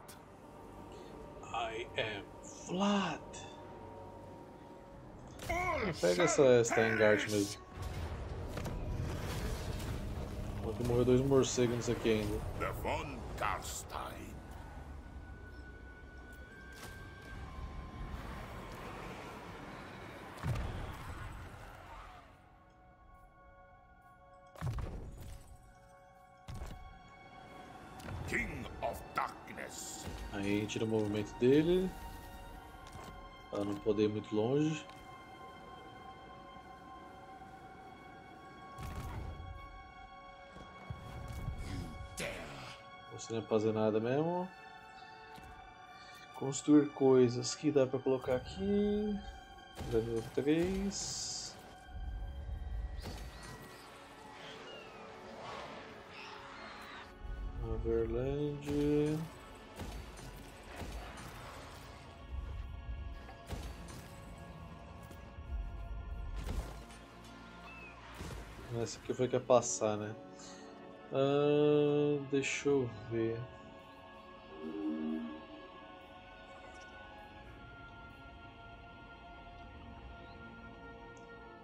I am Vlad. All Pega essa shall Steingart perish! mesmo. Que morrer dois morcegos nisso aqui ainda. The von Karstein. King of Darkness. Aí tira o movimento dele. Pra não poder ir muito longe. Você não é fazer nada mesmo. Construir coisas que dá pra colocar aqui. Level 3. Overland. Essa aqui foi que ia passar, né? Ah, deixa eu ver.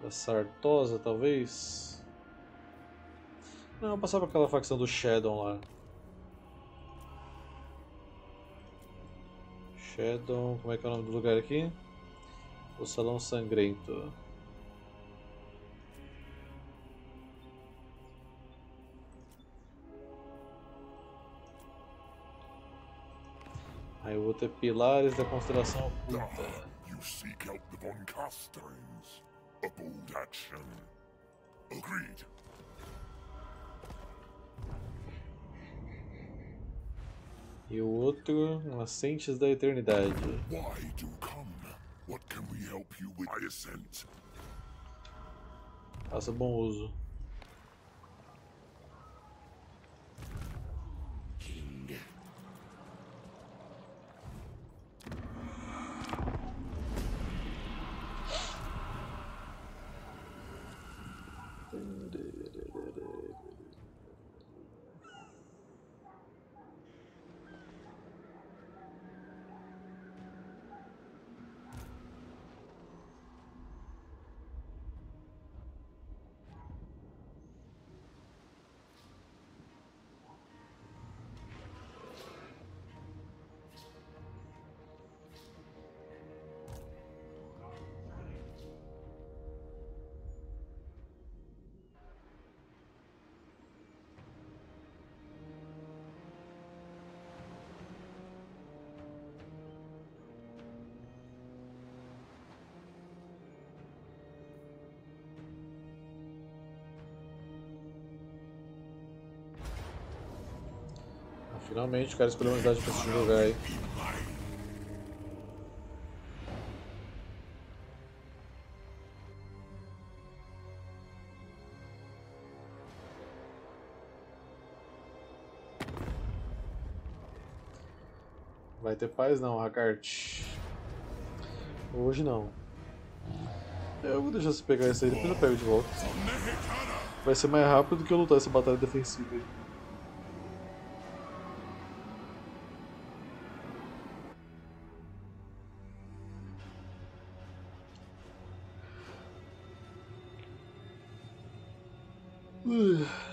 A Sartosa, talvez? Não, passar pra aquela facção do Shadow lá. Shadow, como é que é o nome do lugar aqui? O Salão Sangrento. Aí eu vou ter Pilares da Constelação Oculta. You seek out the von Karsteins. A bold action. Agreed. E o outro, Nascentes da Eternidade. Why do come? What can we help you with? I assent. Faça bom uso. Finalmente o cara escolheu uma unidade pra se jogar aí. Vai ter paz não, Hakart. Hoje não. Eu vou deixar você pegar esse aí, depois eu pego de volta. Vai ser mais rápido do que eu lutar essa batalha defensiva aí. 嗯。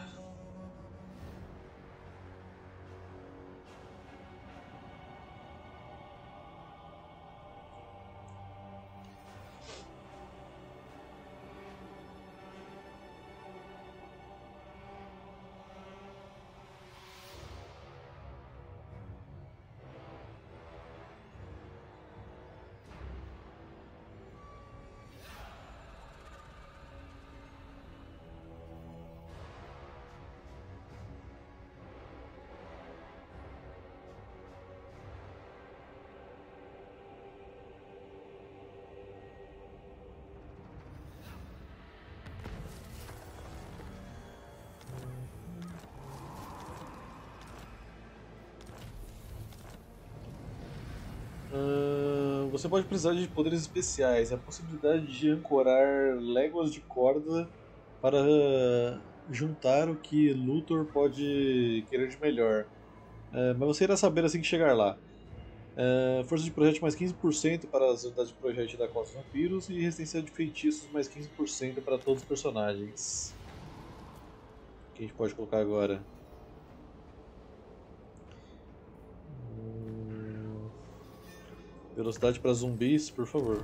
Você pode precisar de poderes especiais. A possibilidade de ancorar léguas de corda para juntar o que Luthor pode querer de melhor. Ah, mas você irá saber assim que chegar lá. Ah, força de projétil mais 15% para as unidades de projétil da Costa dos Vampiros e resistência de feitiços mais 15% para todos os personagens. O que a gente pode colocar agora? Velocidade para zumbis, por favor.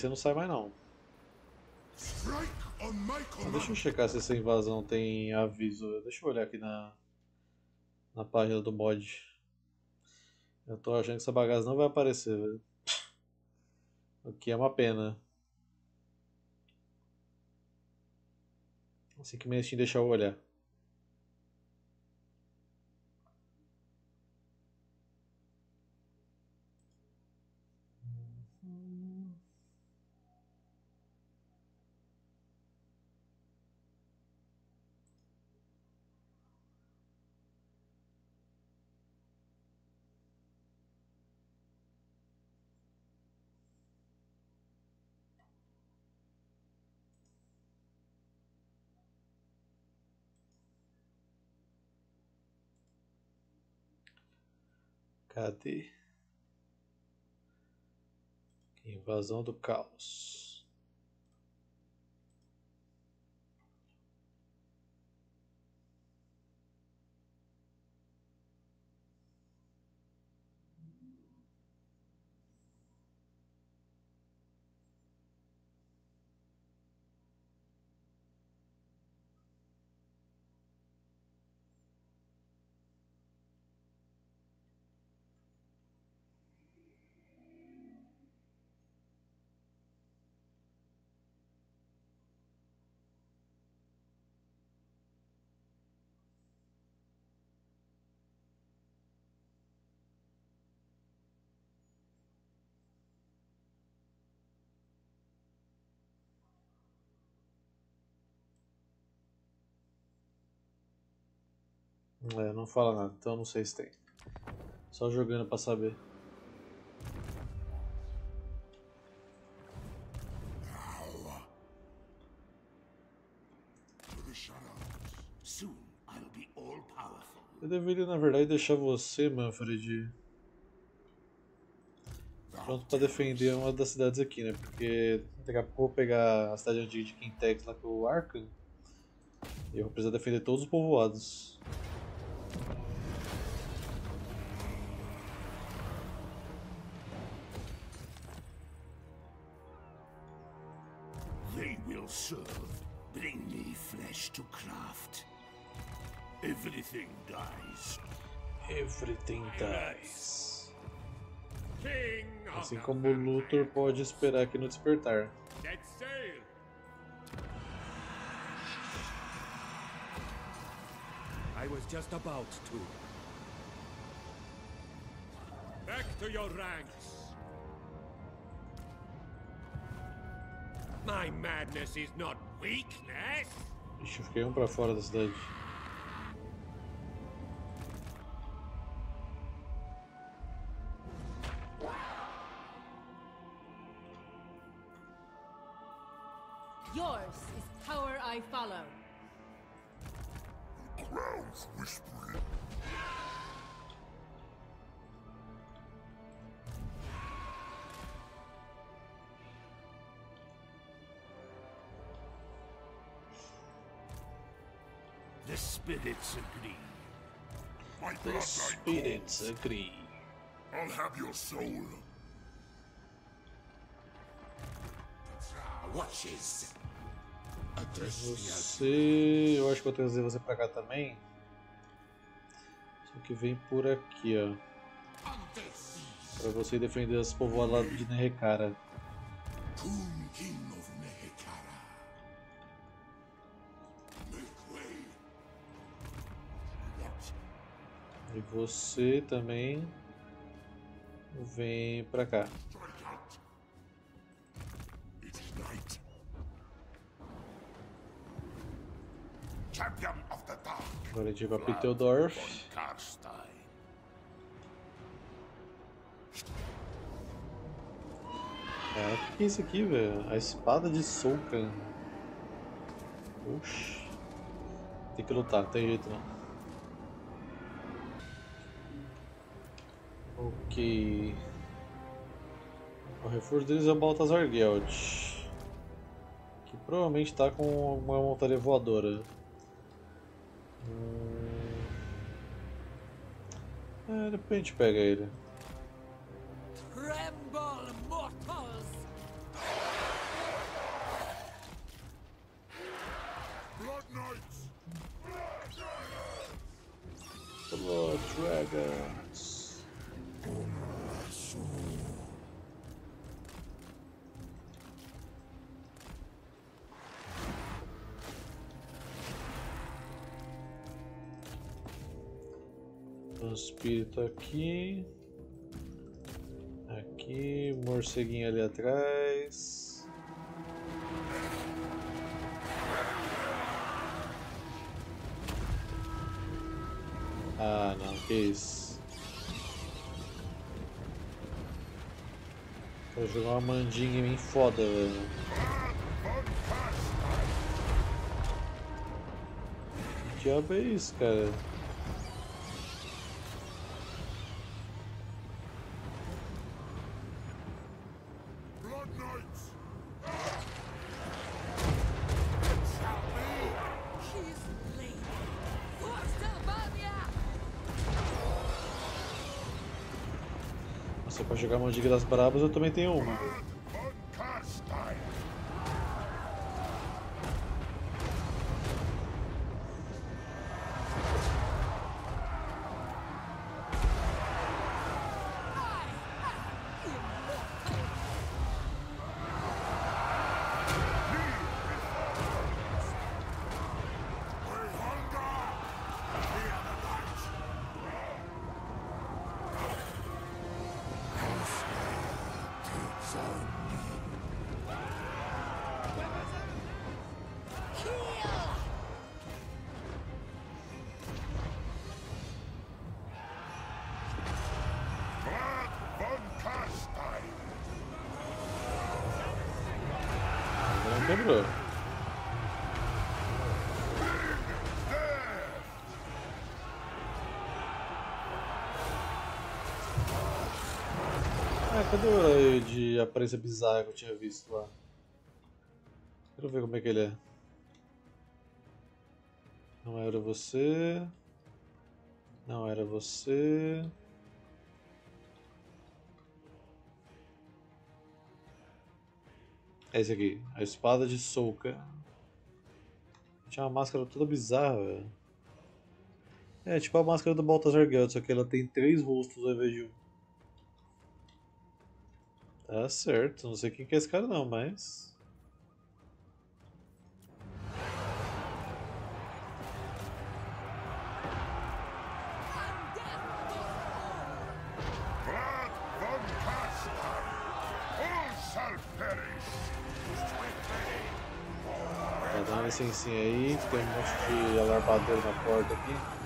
Você não sai mais não. Command. deixa eu checar se essa invasão tem aviso. Deixa eu olhar aqui na, na página do mod. Eu tô achando que essa bagaça não vai aparecer. O que é uma pena. Assim que me Steam deixar eu olhar. Cadê? Invasão do caos. É, não fala nada, então não sei se tem. Só jogando pra saber. Eu deveria, na verdade, deixar você, Manfred, pronto pra defender uma das cidades aqui, né? Porque daqui a pouco eu vou pegar a cidade antiga de Quintex lá com o Arkham e eu vou precisar defender todos os povoados. Everything dies. Everything dies. King of Assim como o Luthor pode esperar aqui no despertar. Set sail. I was just about to. Back to your ranks. My madness is not weakness. Ixi, eu fiquei um pra fora da cidade. Whispering. The spirits agree. My The bloodline spirits calls. agree. I'll have your soul. Watches. Você. Eu acho que vou trazer você pra cá também. Que vem por aqui, ó. Pra você defender as povoadas de. What? E você também vem pra cá. Agora a gente vai pra Piteldorf. Cara, o que é isso aqui, velho? A espada de Sulcan. Oxi. Tem que lutar, não tem jeito não. Ok. O reforço deles é o Baltazar Geld. Que provavelmente tá com uma montaria voadora. Hum... É, depois gente pega ele. Dragons. Um espírito aqui. Aqui, morceguinho ali atrás. Ah, não, que isso. Vou jogar uma mandinga em mim foda, velho. Que diabo é isso, cara? Jogar mandinga das brabas eu também tenho uma. De aparência bizarra que eu tinha visto lá? Quero ver como é que ele é. Não era você. Não era você. É esse aqui, a espada de Souka. Tinha uma máscara toda bizarra, velho. É tipo a máscara do Baltazar Geld, só que ela tem três rostos ao invés de um. Tá certo, não sei quem que é esse cara não, mas. Perish. Tá dando licencinha aí, tem um monte de alarmador na porta aqui.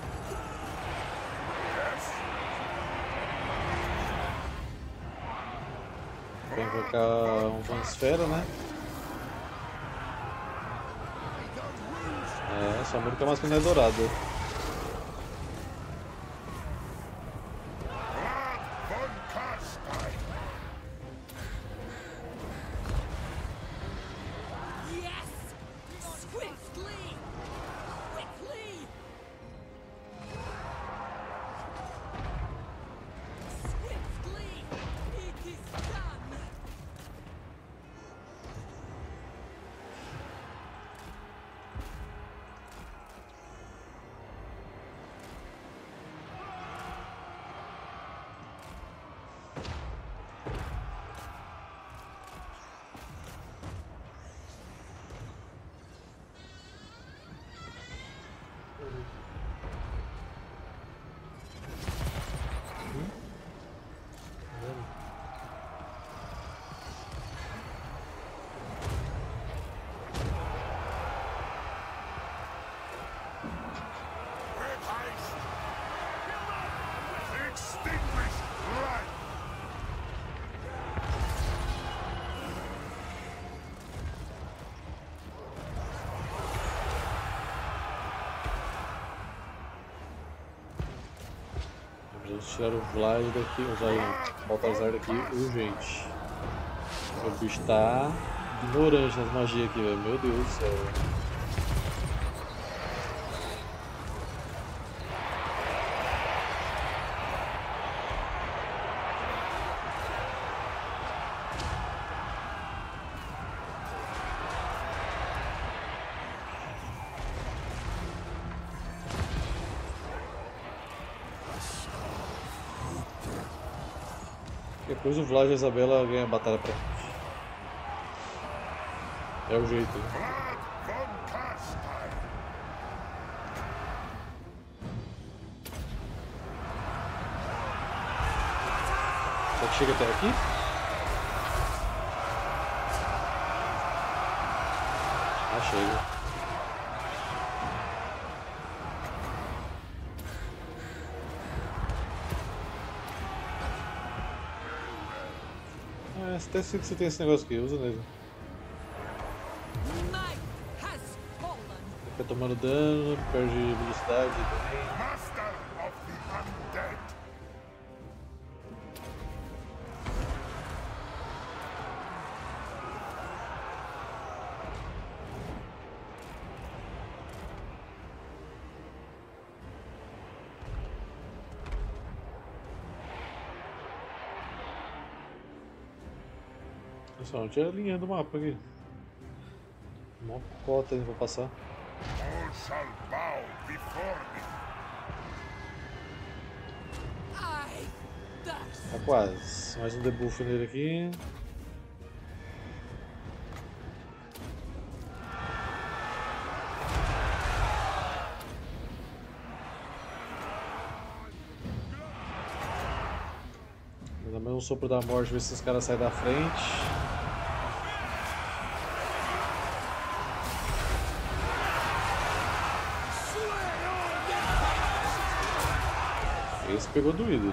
Vou invocar um Vansfera, né? É, só muda que a máscara não é dourada. Tirar o Vlad daqui, não, o Baltazar daqui urgente. O bicho tá ignorante nas magias aqui, velho. Meu Deus do céu. Depois o Vlad e a Isabela ganham a batalha pra gente. É o jeito. né? Será que chega até aqui? Ah, chega. Ah, até sei que você tem esse negócio aqui, usa fallen! Fica tomando dano, perde velocidade também. Não tinha a linha do mapa aqui. Uma cota ainda pra passar. Tá quase. Mais um debuff nele aqui. Vou mais um sopro da morte, ver se esses caras saem da frente. Pegou doído.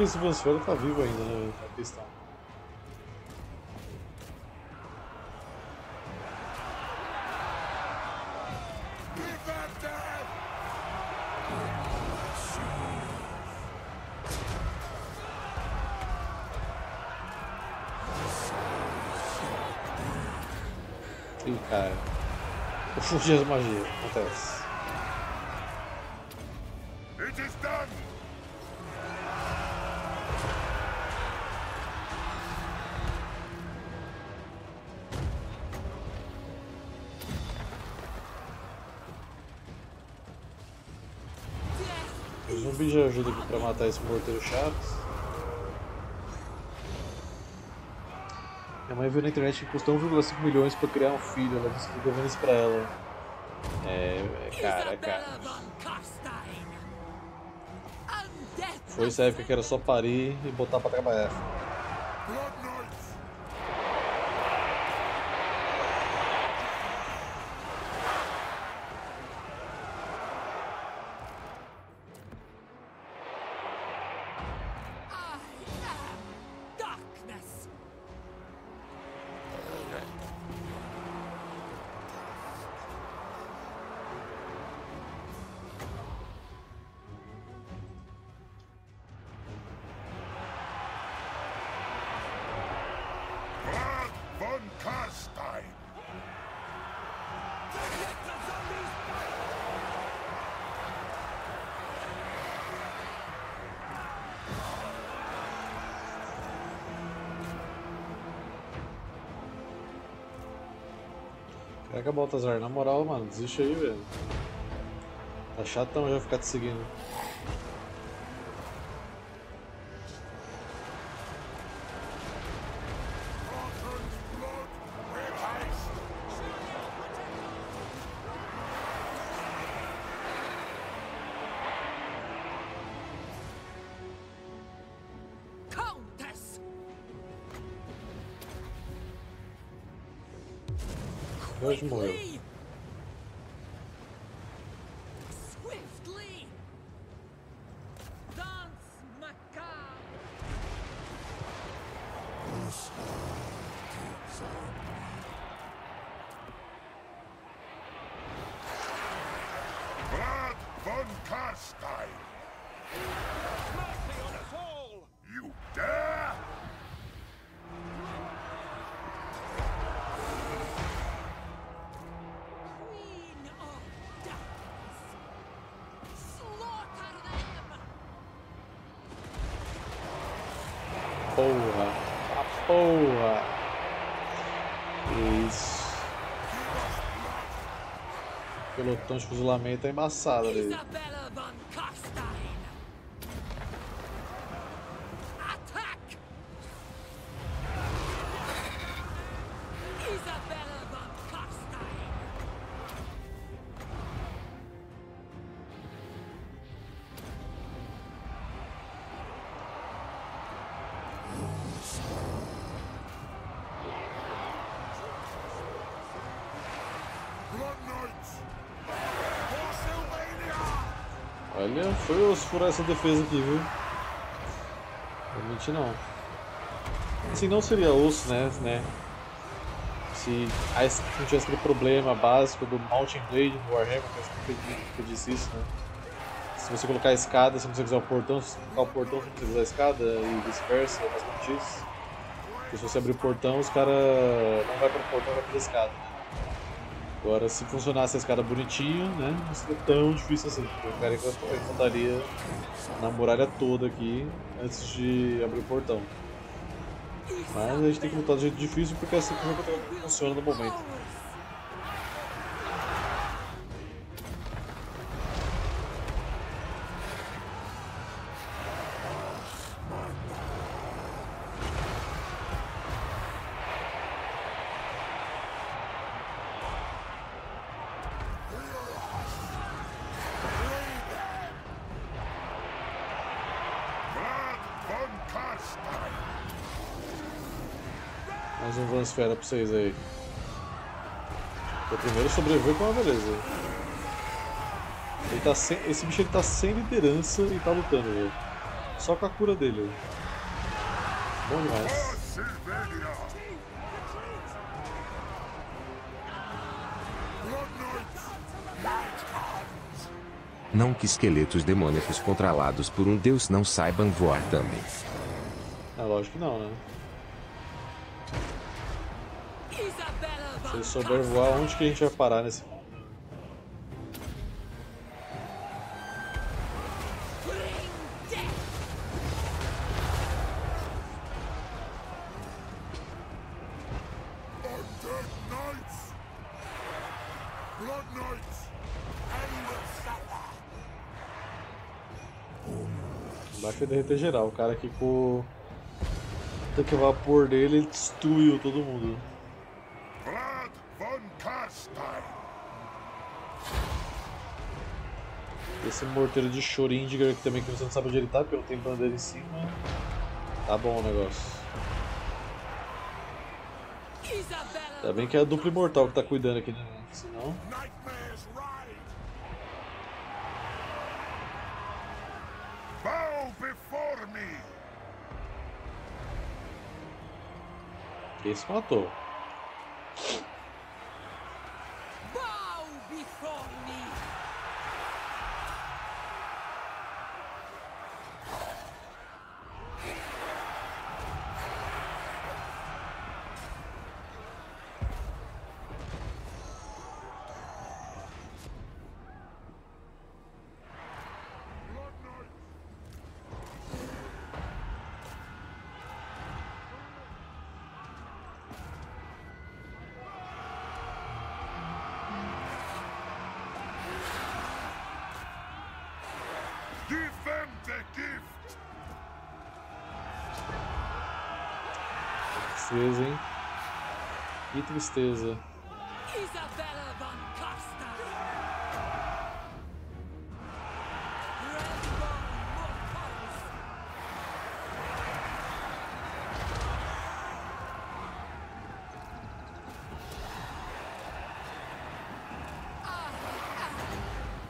Prince Vansfera tá vivo ainda, né? Na questão. Ih, cara. Eu fugi as magias. Acontece. Matar esse morteiro chato. Minha mãe viu na internet que custa 1,5 milhões pra criar um filho. Ela disse que fica vendo isso pra ela. É, é cara, é cara. Foi essa época que era só parir e botar pra trabalhar. Caraca, Baltazar, na moral, mano, desiste aí, velho. Tá chatão já ficar te seguindo. Pelotão de fuzilamento é embaçado ali. Foi osso furar essa defesa aqui, viu? Não vou não. Assim, não seria osso, né? né? Se a não tivesse aquele problema básico do Mountain Blade no Warhammer, que eu disse- eu isso, né? Se você colocar a escada, você quiser o portão, se você colocar o portão, você precisa usar a escada e vice-versa, é basicamente isso. Porque se você abrir o portão, os caras não vai para o portão, vai pela escada. Agora, se funcionasse a escada bonitinho, né, não seria tão difícil assim. O cara ia- encantaria na muralha toda aqui antes de abrir o portão. Mas a gente tem que lutar do jeito difícil porque é assim que o jogo funciona no momento. Vansfera pra vocês aí. O primeiro sobreviveu com uma beleza. Ele tá sem, esse bicho ele tá sem liderança e tá lutando, velho. Só com a cura dele. Bom demais. Não que esqueletos demônicos controlados por um deus não saibam voar também. É lógico que não, né? Ele souber voar, onde que a gente vai parar nesse! Vai derreter geral. O cara aqui com o tanque vapor dele ele destruiu todo mundo. Esse morteiro de Schrödinger aqui também que você não sabe onde ele tá, porque não tem bandeira em cima. Tá bom o negócio. Ainda bem que é a dupla imortal que tá cuidando aqui, né? Senão. Esse matou.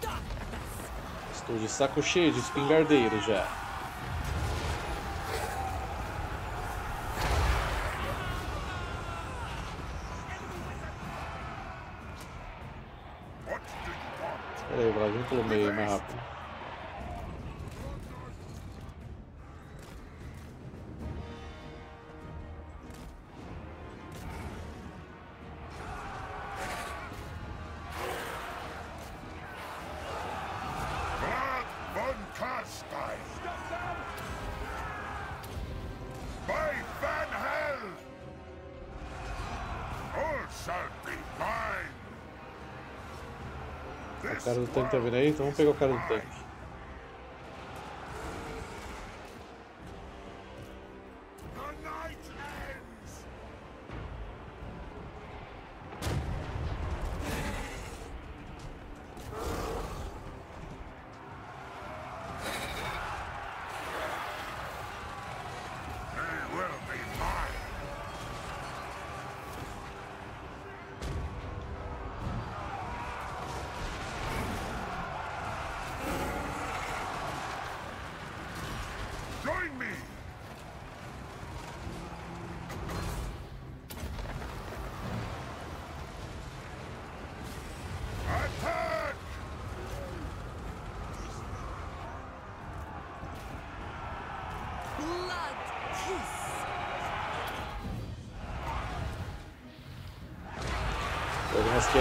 Darkness! Estou de saco cheio de espingardeiro já. Cara do tanque tá vindo aí, então vamos pegar o cara do tanque.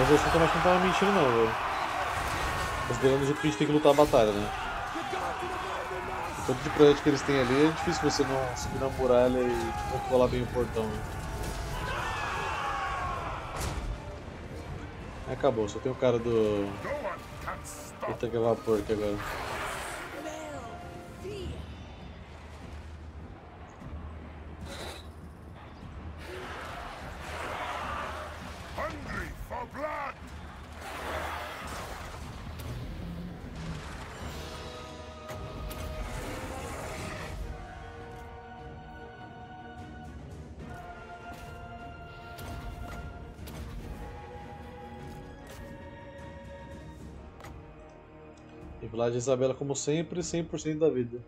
Sinto mais que não tava mentindo não, velho. Considerando o jeito que a gente tem que lutar a batalha, né? O tanto de projeto que eles têm ali é difícil você não subir na muralha e controlar bem o portão. Né? Acabou, só tem o cara do, No one can do stop tanque a vapor aqui agora. E Isabela, como sempre, 100% da vida.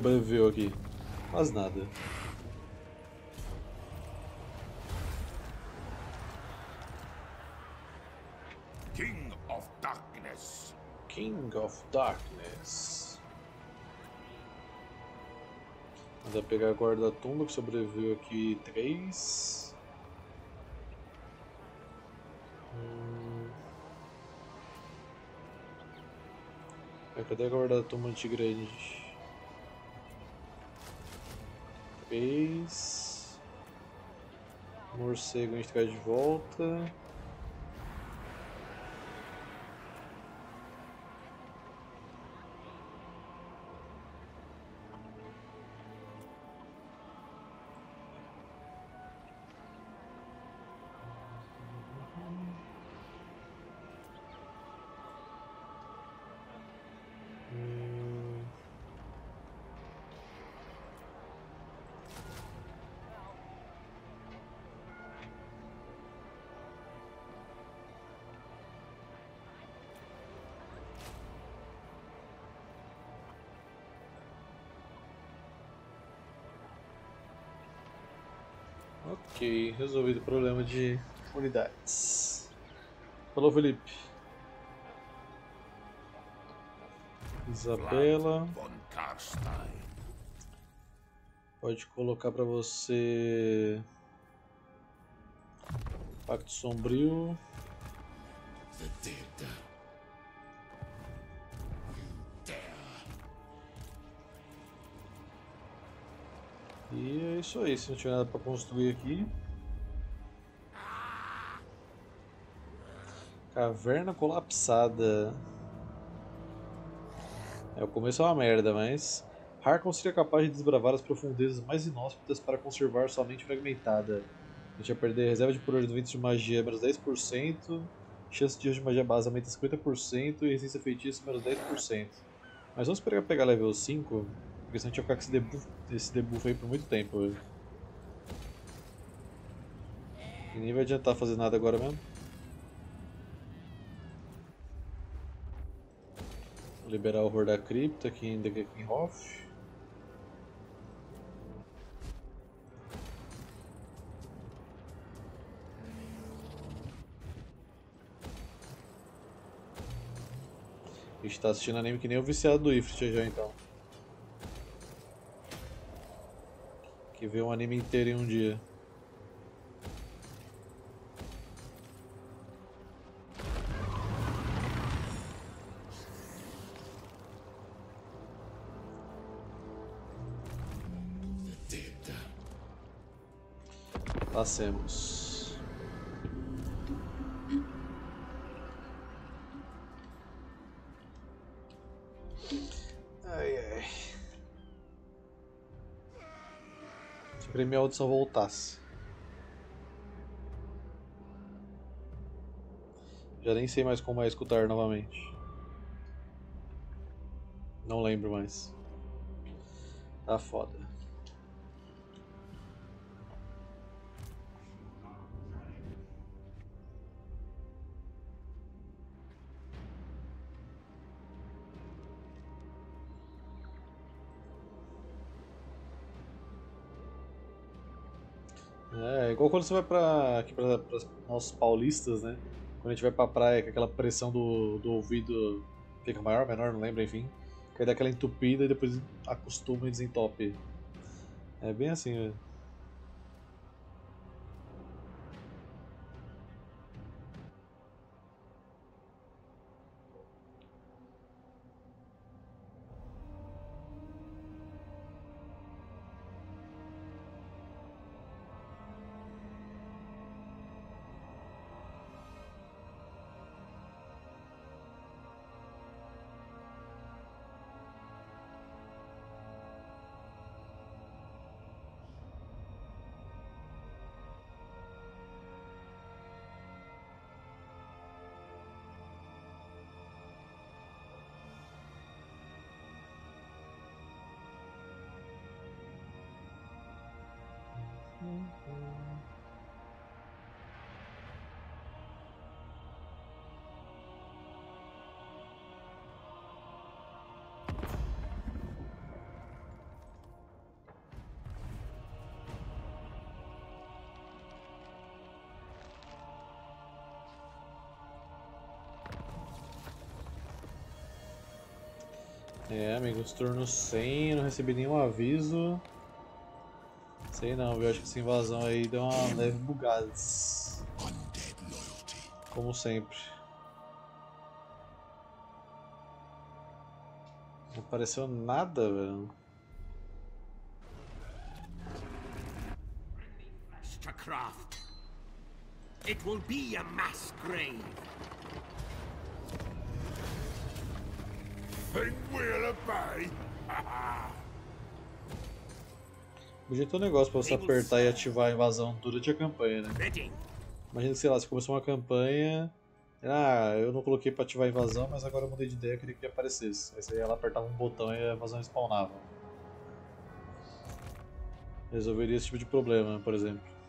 Sobreviveu aqui? Quase nada. King of Darkness. King of Darkness. Manda pegar a guarda da tumba que sobreviveu aqui três. Hum. É, Cadê a guarda da tumba Três. Morcego a gente traz de volta. Resolvido o problema de unidades. Falou, Felipe. Isabela, pode colocar pra você. Pacto Sombrio. Isso aí, se não tiver nada pra construir aqui. Caverna colapsada. É, o começo é uma merda, mas. Harkon seria capaz de desbravar as profundezas mais inóspitas para conservar sua mente fragmentada. A gente vai perder reserva de poder de ventos de magia menos 10%, chance de de magia base aumenta 50% e resistência feitiço menos 10%. Mas vamos pegar, pegar level 5, porque senão a gente vai ficar com esse debuff, esse debuff aí por muito tempo. E nem vai adiantar fazer nada agora mesmo. Vou liberar o horror da cripta aqui em Degenhof. A gente tá assistindo anime que nem o viciado do Ifrit já então. Que vê um anime inteiro em um dia. Passemos. Se a Premiere Audição voltasse. Já nem sei mais como é escutar novamente. Não lembro mais. Tá foda. É, igual quando você vai pra, aqui pra nossos paulistas, né? Quando a gente vai pra praia, que aquela pressão do, do ouvido fica maior, menor, não lembro, enfim. Que aí dá aquela entupida e depois acostuma e desentope. É bem assim, velho. É, amigos, turno 100, não recebi nenhum aviso. Sei não, viu? Acho que essa invasão aí deu uma leve bugada. Como sempre. Não apareceu nada, velho. to craft. It will be a mass grave. [laughs] Podia ter um negócio pra você apertar e ativar a invasão durante a campanha, né? Imagina que, sei lá, você começou uma campanha. Ah, eu não coloquei pra ativar a invasão, mas agora eu mudei de ideia, eu queria que aparecesse. Aí você ia lá, apertava um botão e a invasão spawnava. Resolveria esse tipo de problema, por exemplo.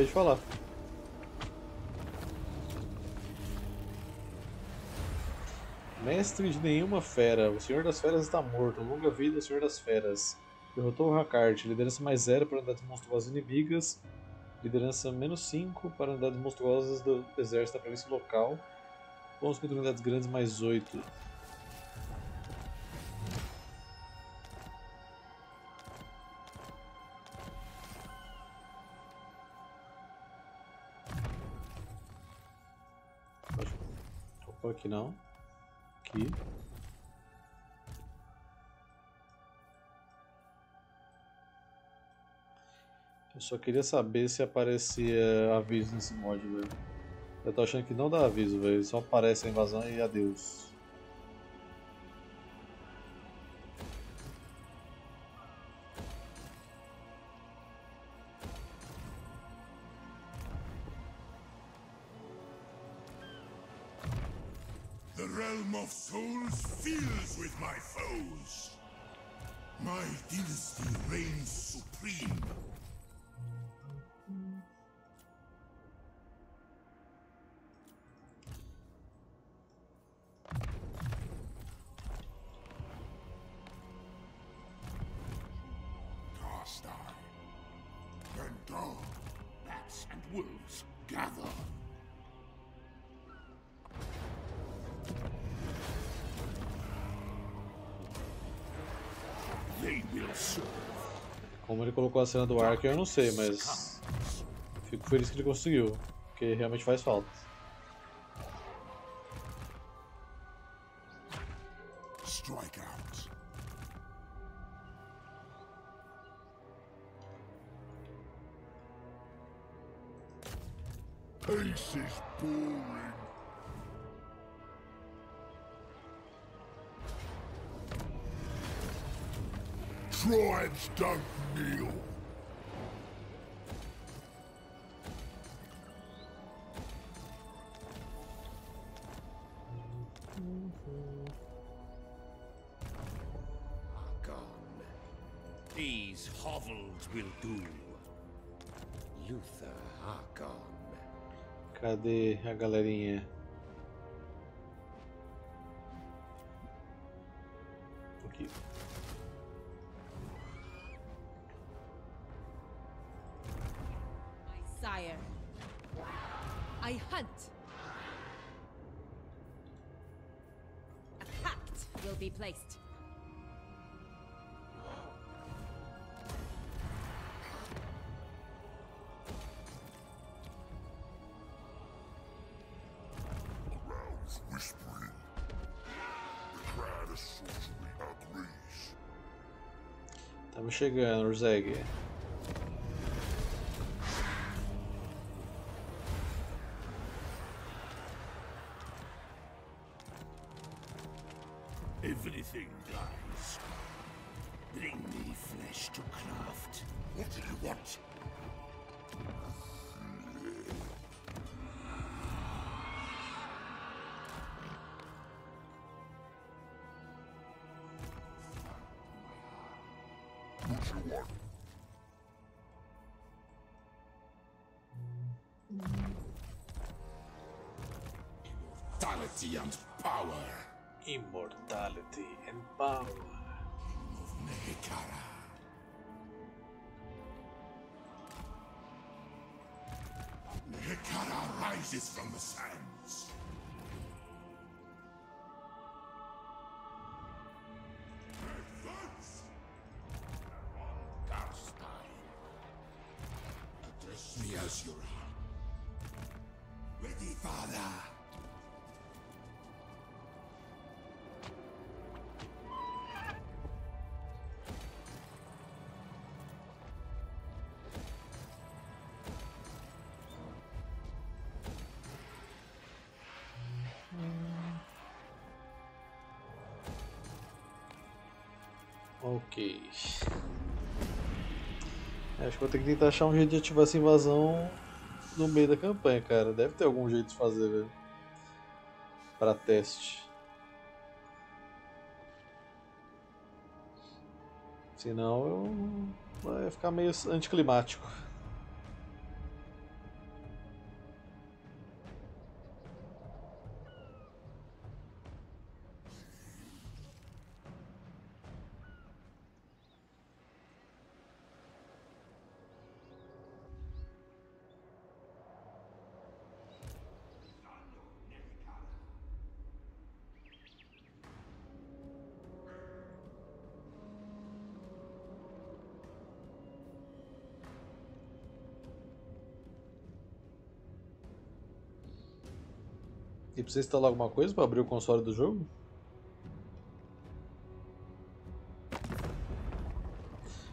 Acabei de falar. Mestre de nenhuma fera, o Senhor das Feras está morto. Longa vida, o Senhor das Feras. Derrotou o Hakart, liderança mais 0 para unidades monstruosas inimigas. Liderança menos 5 para unidades monstruosas do exército da província local. Bônus contra unidades grandes mais 8. Não. Aqui. Eu só queria saber se aparecia aviso nesse mod, velho. Eu tô achando que não dá aviso, velho. Só aparece a invasão e adeus. Wolves, gather. Como ele colocou a cena do Ark, eu não sei, mas fico feliz que ele conseguiu, porque realmente faz falta. Will do. Luther Harkon. Cadê a galerinha? Chegando, Urzeg. Immortality and power. Of Nehekara. Nehekara rises from the sands. Address me as your Ready, father. Ok. Acho que vou ter que tentar achar um jeito de ativar essa invasão no meio da campanha, cara. Deve ter algum jeito de fazer, velho. Pra teste. Senão eu... vai ficar meio anticlimático. E precisa instalar alguma coisa para abrir o console do jogo?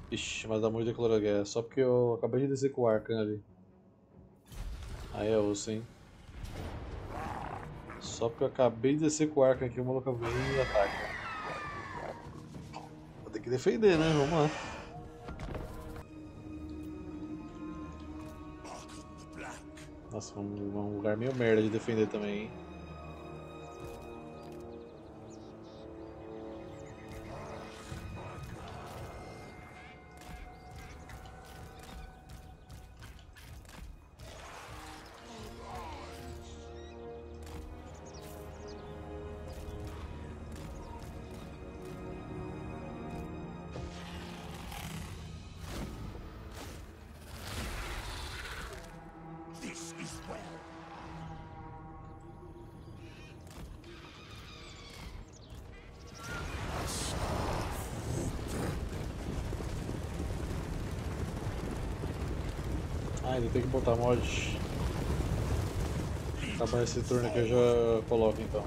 Ixi, mas dá muito guerra. Só porque eu acabei de descer com o Arcan ali. Aí é osso, hein? Só porque eu acabei de descer com o Arcan aqui, o maluco vem e ataca. Vou ter que defender, né? Vamos lá. Nossa, um, um lugar meio merda de defender também, hein? Botar mod. Acabar esse turno aqui eu já coloco então.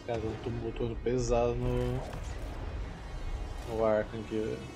Esse cara botou um botão pesado no. no Arkham aqui, velho.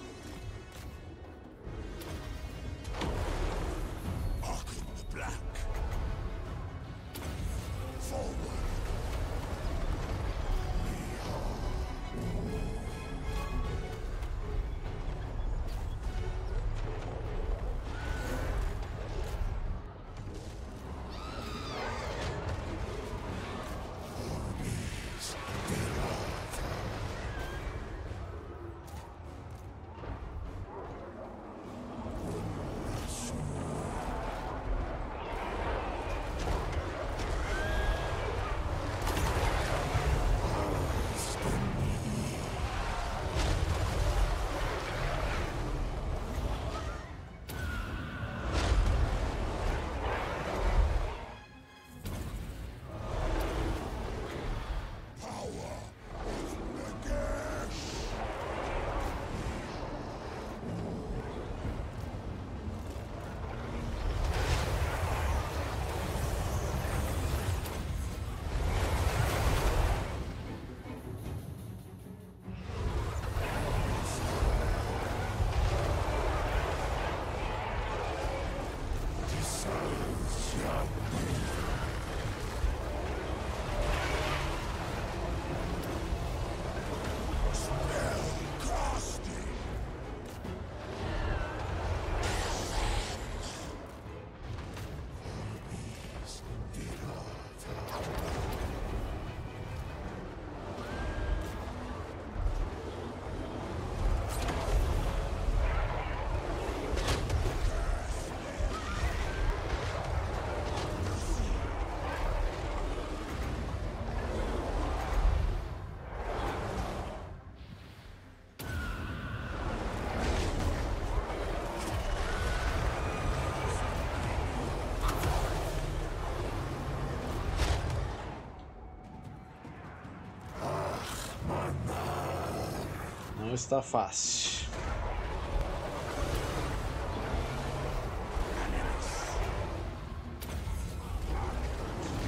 Não está fácil.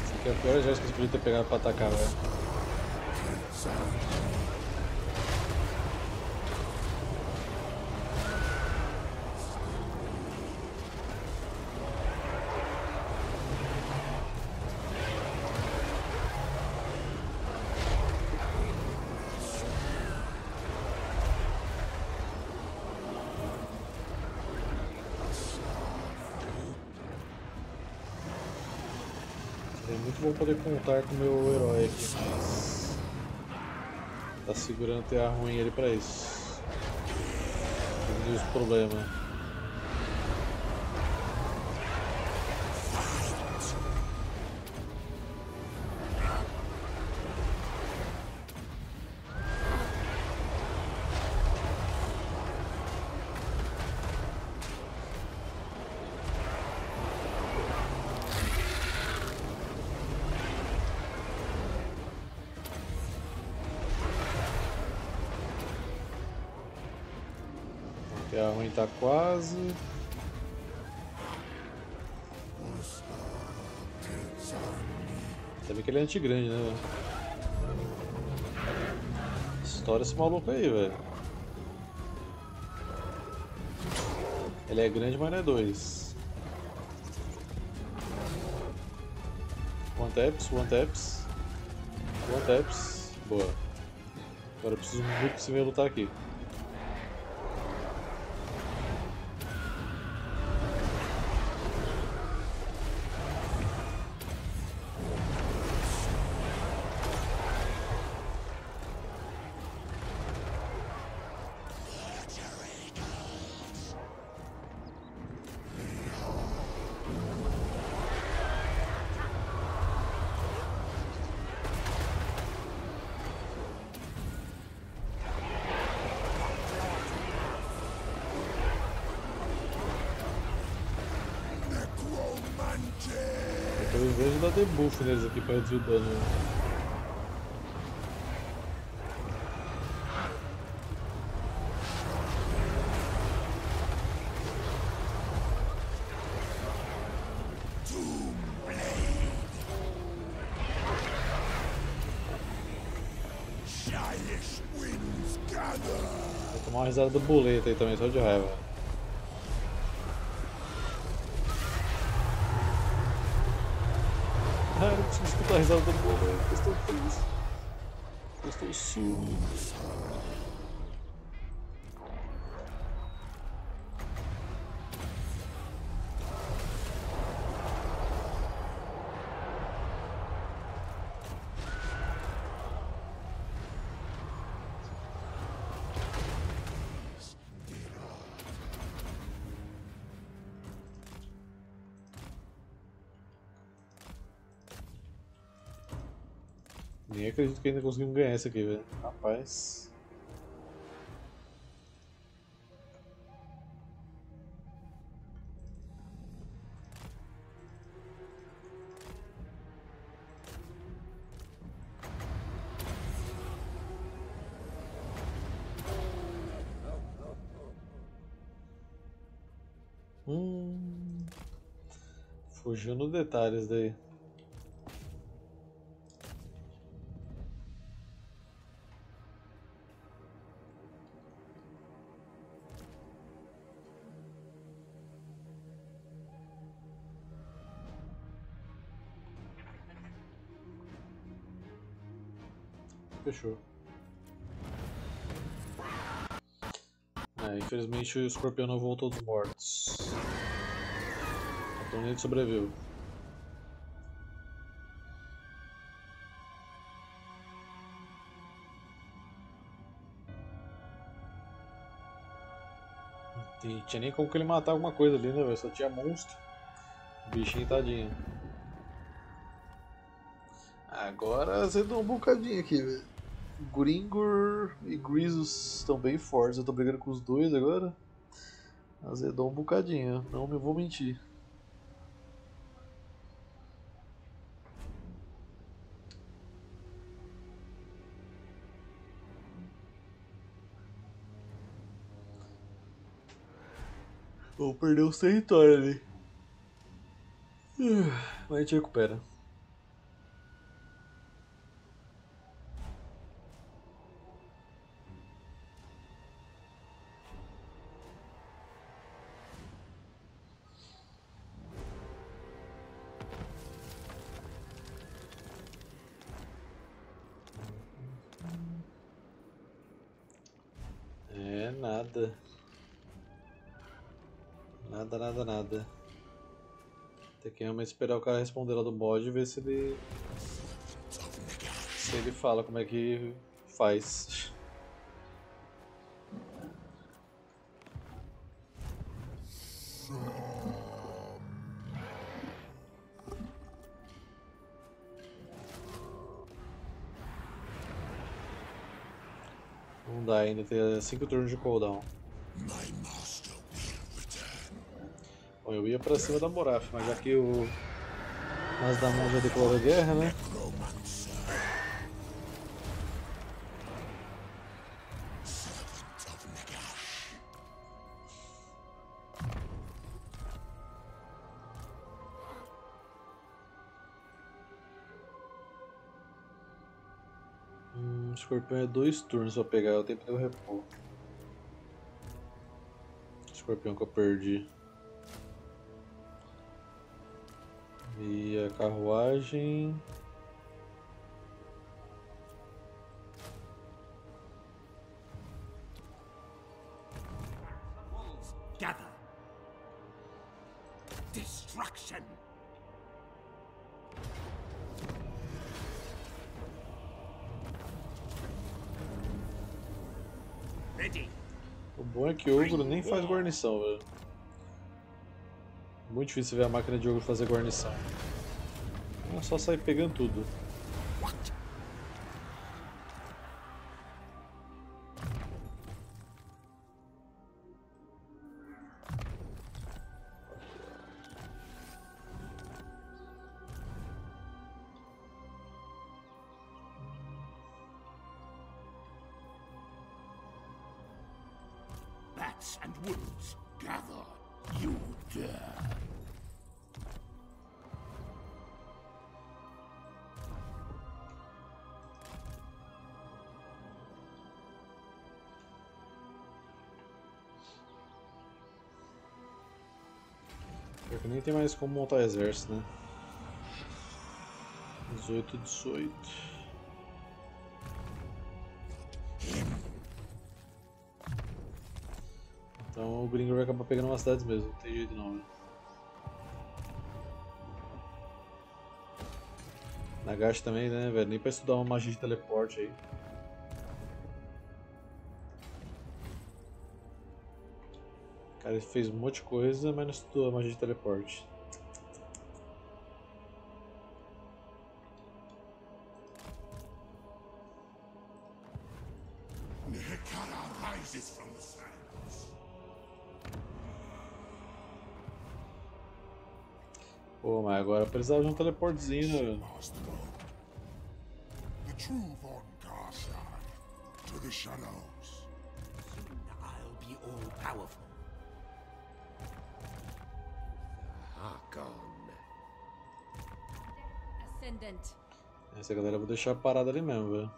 Esse aqui é o pior exército que você podia ter pegado pra atacar, velho. Bom poder contar com o meu herói aqui. Tá segurando a ruim ele pra isso. Os problemas. A ruim tá quase. Sabe que ele é anti-grande, né? Estoura esse maluco aí, velho. Ele é grande, mas não é dois. One taps, one taps. One taps. Boa. Agora eu preciso muito que você venha lutar aqui. vejo dar debuff neles aqui pra reduzir o dano. Vou tomar uma risada do boleto aí também, só de raiva. Preciso escutar a risada do boleto, eu estou feliz. Eu Nem acredito que ainda conseguimos ganhar isso aqui, velho. Rapaz. Hum. Fugiu nos detalhes daí. Fechou. É, infelizmente o escorpião não voltou dos mortos. Então ele sobreviveu. Não tinha nem como que ele matar alguma coisa ali, né, velho? Só tinha monstro. Bichinho tadinho. Agora azedou um bocadinho aqui, velho. Gringor e Grisus estão bem fortes. Eu tô brigando com os dois agora. Azedou um bocadinho, não me vou mentir. Vou perder os territórios ali. Mas a gente recupera. Esperar o cara responder lá do mod e ver se ele. Se ele fala como é que faz. Não dá ainda, tem 5 turnos de cooldown. Bom, eu ia pra cima da Moraf, mas já que o Nasdamon já declarou guerra, né? Hum, escorpião é dois turnos pra pegar, eu tenho que eu repor. Escorpião que eu perdi. Carruagem. Gather. Destruction. Ready. O bom é que o ogro nem faz guarnição, velho. Muito difícil ver a máquina de ogro fazer guarnição. É só sair pegando tudo. Tem mais como montar exército, né? 18, 18. Então o gringo vai acabar pegando umas cidades mesmo, não tem jeito não, né? Nagashi também, né, velho? Nem pra estudar uma magia de teleporte aí. Ele fez um monte de coisa, mas não estudou a magia de teleporte. Pô, mas agora precisava de um teleportezinho, né, Essa galera eu vou deixar parada ali mesmo, velho.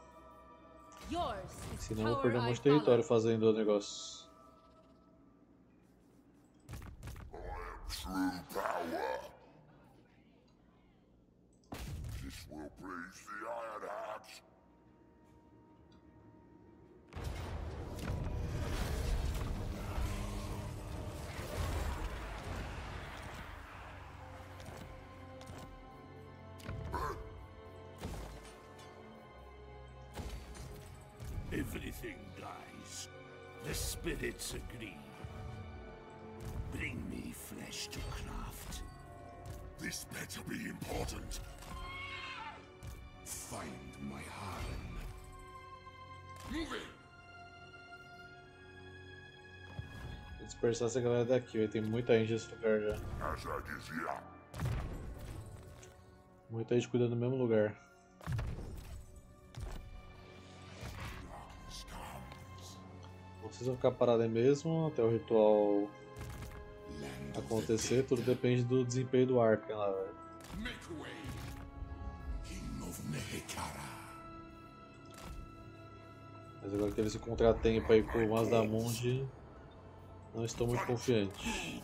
Senão eu vou perder um monte de território fazendo o negócio. Dispersar essa galera daqui, vai ter muita gente nesse lugar já. Muita gente cuidando do mesmo lugar. Vocês vão ficar parados aí mesmo até o ritual acontecer, tudo depende do desempenho do Arkham lá, velho. Mas agora teve esse contratempo aí com o Mazdamundi, não estou muito confiante.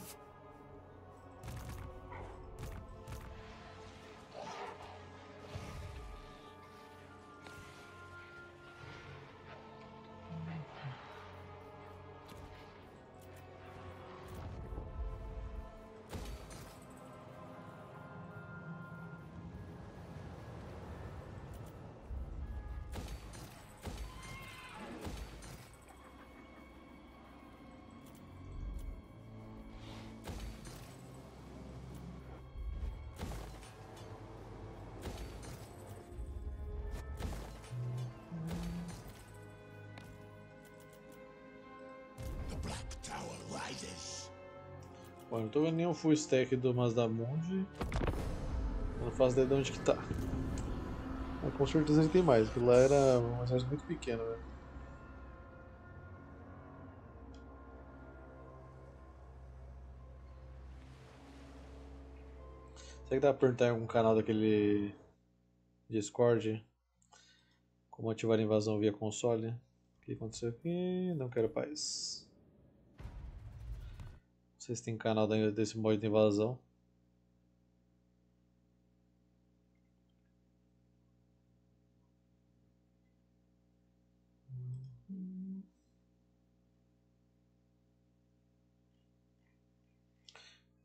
Eu não tô vendo nenhum full stack do Mazdamundi. Eu não faço ideia de onde que tá. Mas com certeza ele tem mais, porque lá era um exército muito pequeno, velho. Será que dá pra perguntar em algum canal daquele Discord como ativar a invasão via console? O que aconteceu aqui? Não quero paz. Sei se tem canal desse mod de invasão.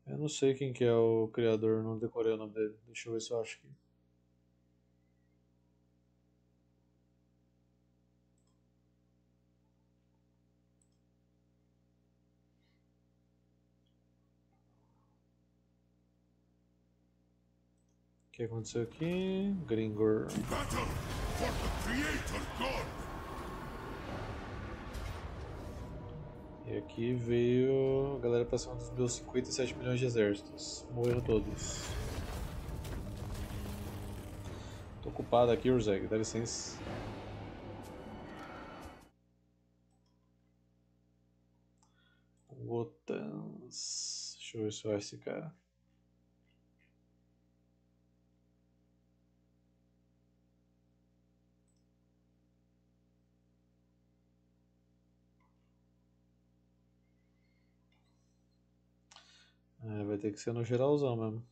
Eu não sei quem que é o criador, não decorei o nome dele. Deixa eu ver se eu acho aqui. Que aconteceu aqui? Gringor. E aqui veio a galera cima dos meus 57 milhões de exércitos. Morreram todos. Tô ocupado aqui, Urzeg, dá licença. Wotans. Deixa eu ver se acho esse cara. É, vai ter que ser no geralzão mesmo.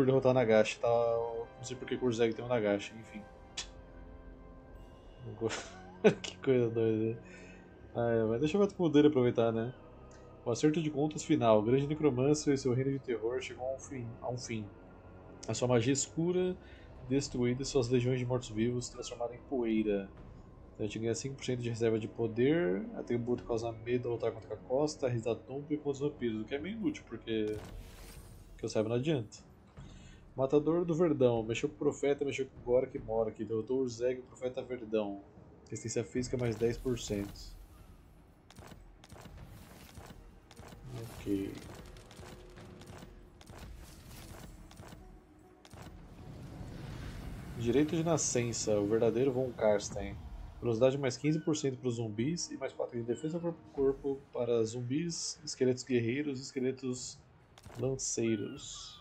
Por derrotar Nagashi, tá? Não sei porque Kurzeg tem um Nagashi, enfim. [laughs] que coisa doida. Ah, é, mas deixa o Vato dele aproveitar, né? O acerto de contas final. O grande necromancer e seu reino de terror chegou a um fim. A, um fim. a sua magia escura destruída e suas legiões de mortos-vivos transformadas em poeira. A gente ganha 5% de reserva de poder, atributo causa medo ao lutar contra a costa, risatombo e contra os vampiros, o que é meio inútil, porque que eu saiba não adianta. Matador do Verdão, mexeu com o profeta, mexeu com o Gora que mora aqui, derrotou o Urzeg, o profeta Verdão. Resistência física mais 10%. Ok. Direito de nascença, o verdadeiro Von Karstein. Velocidade mais 15% para os zumbis e mais 4 de defesa corpo a corpo para zumbis, esqueletos guerreiros e esqueletos lanceiros.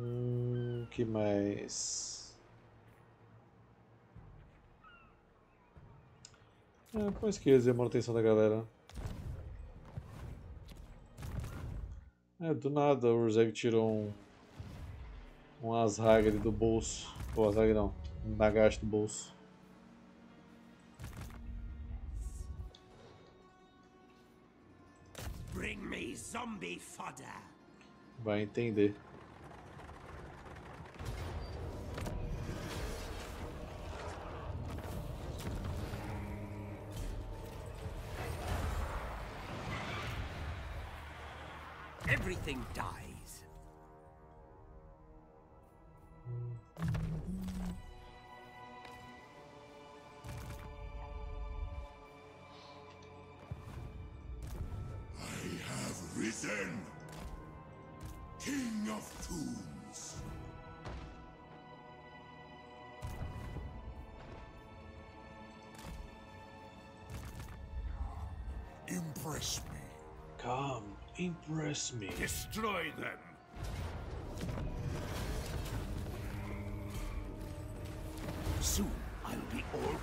Hum, que mais? É, põe esquerda e a manutenção da galera. É, do nada o Urzeg tirou um. Um ali do bolso. Ou Azhag não, um Nagashi do bolso. Bring me zombie fodder. Vai entender. Everything dies. I have risen, King of Tombs. Impress me. Come, impress me. Destroy them. Soon I'll be all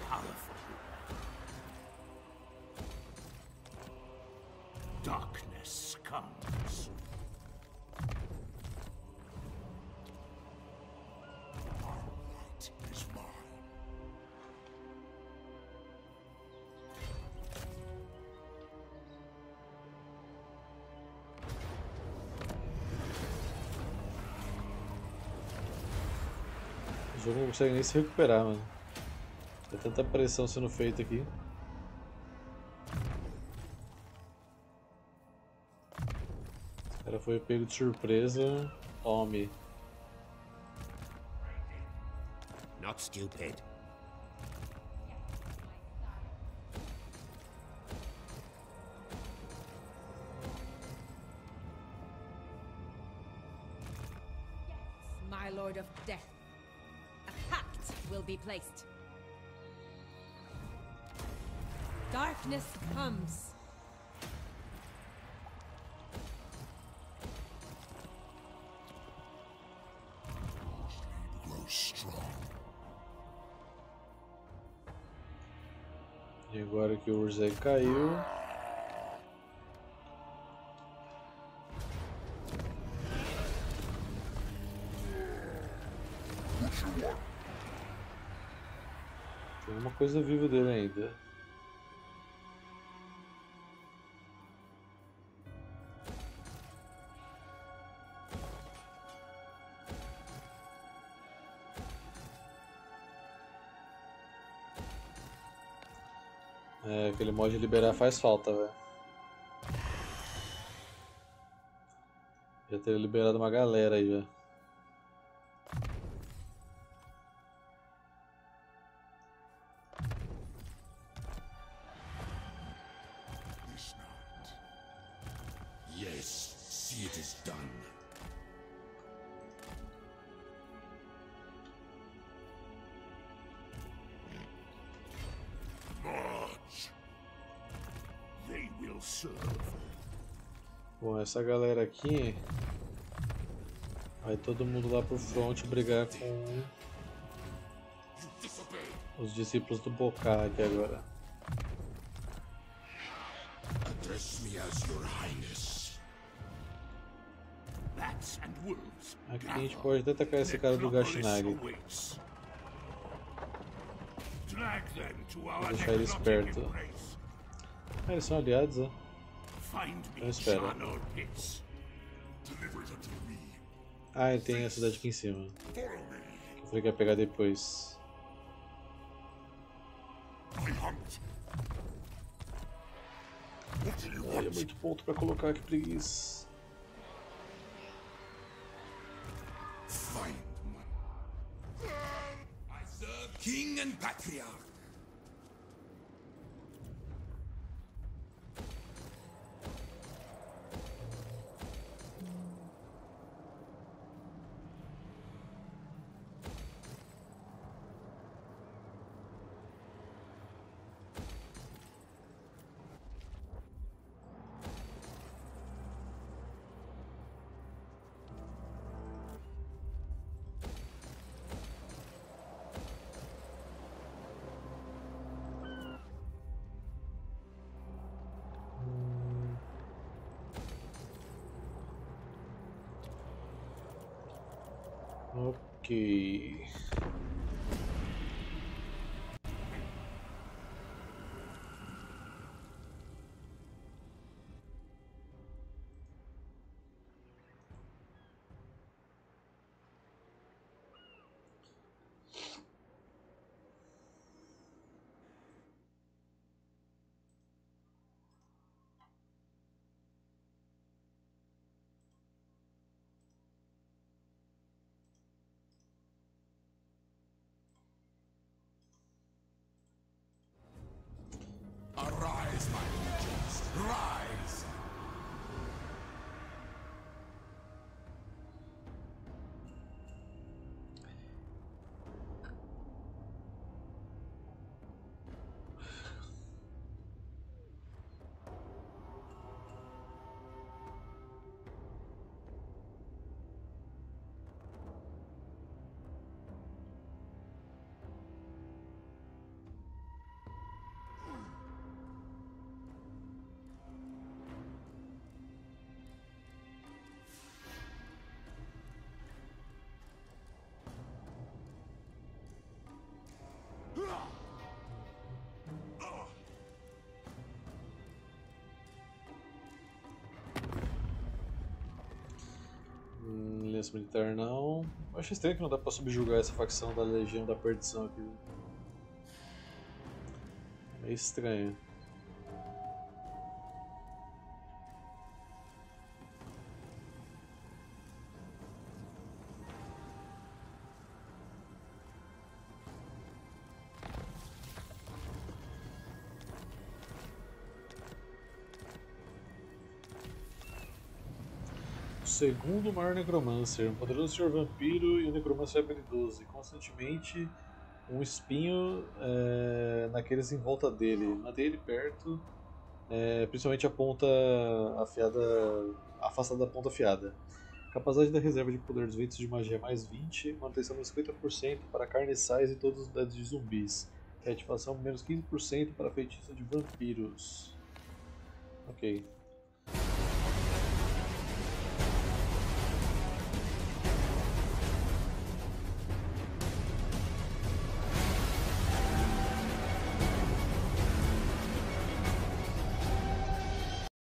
jogo não consegue nem se recuperar, mano. Tem tanta pressão sendo feita aqui. Esse cara foi pego de surpresa. Tome. Not stupid. Placed. Darkness comes. Grow strong. E agora que o Urzeg caiu. coisa viva dele ainda. É, aquele mod liberar faz falta, velho. Já teria liberado uma galera aí já. Essa galera aqui. Vai todo mundo lá pro front brigar com os discípulos do Boká aqui agora. Aqui a gente pode até atacar esse cara do Gashinag. Vou deixar eles perto. Ah, eles são aliados, né? Eu espero. Ah, e tem a cidade aqui em cima. Que eu falei que ia pegar depois. Olha, muito ponto pra colocar, que preguiça. King and Patriarch. Ok. Aliança militar não. Acho estranho que não dá pra subjugar essa facção da Legião da Perdição aqui. É estranho. Segundo maior necromancer, um poderoso senhor vampiro e um necromancer habilidoso, e constantemente um espinho é, naqueles em volta dele. Mantenha ele perto, é, principalmente a ponta afiada, afastada da ponta afiada. Capacidade da reserva de poder dos ventos de magia mais 20, manutenção menos 50% para carniçais e todos os dados de zumbis. Reativação menos 15% para feitiço de vampiros. Ok.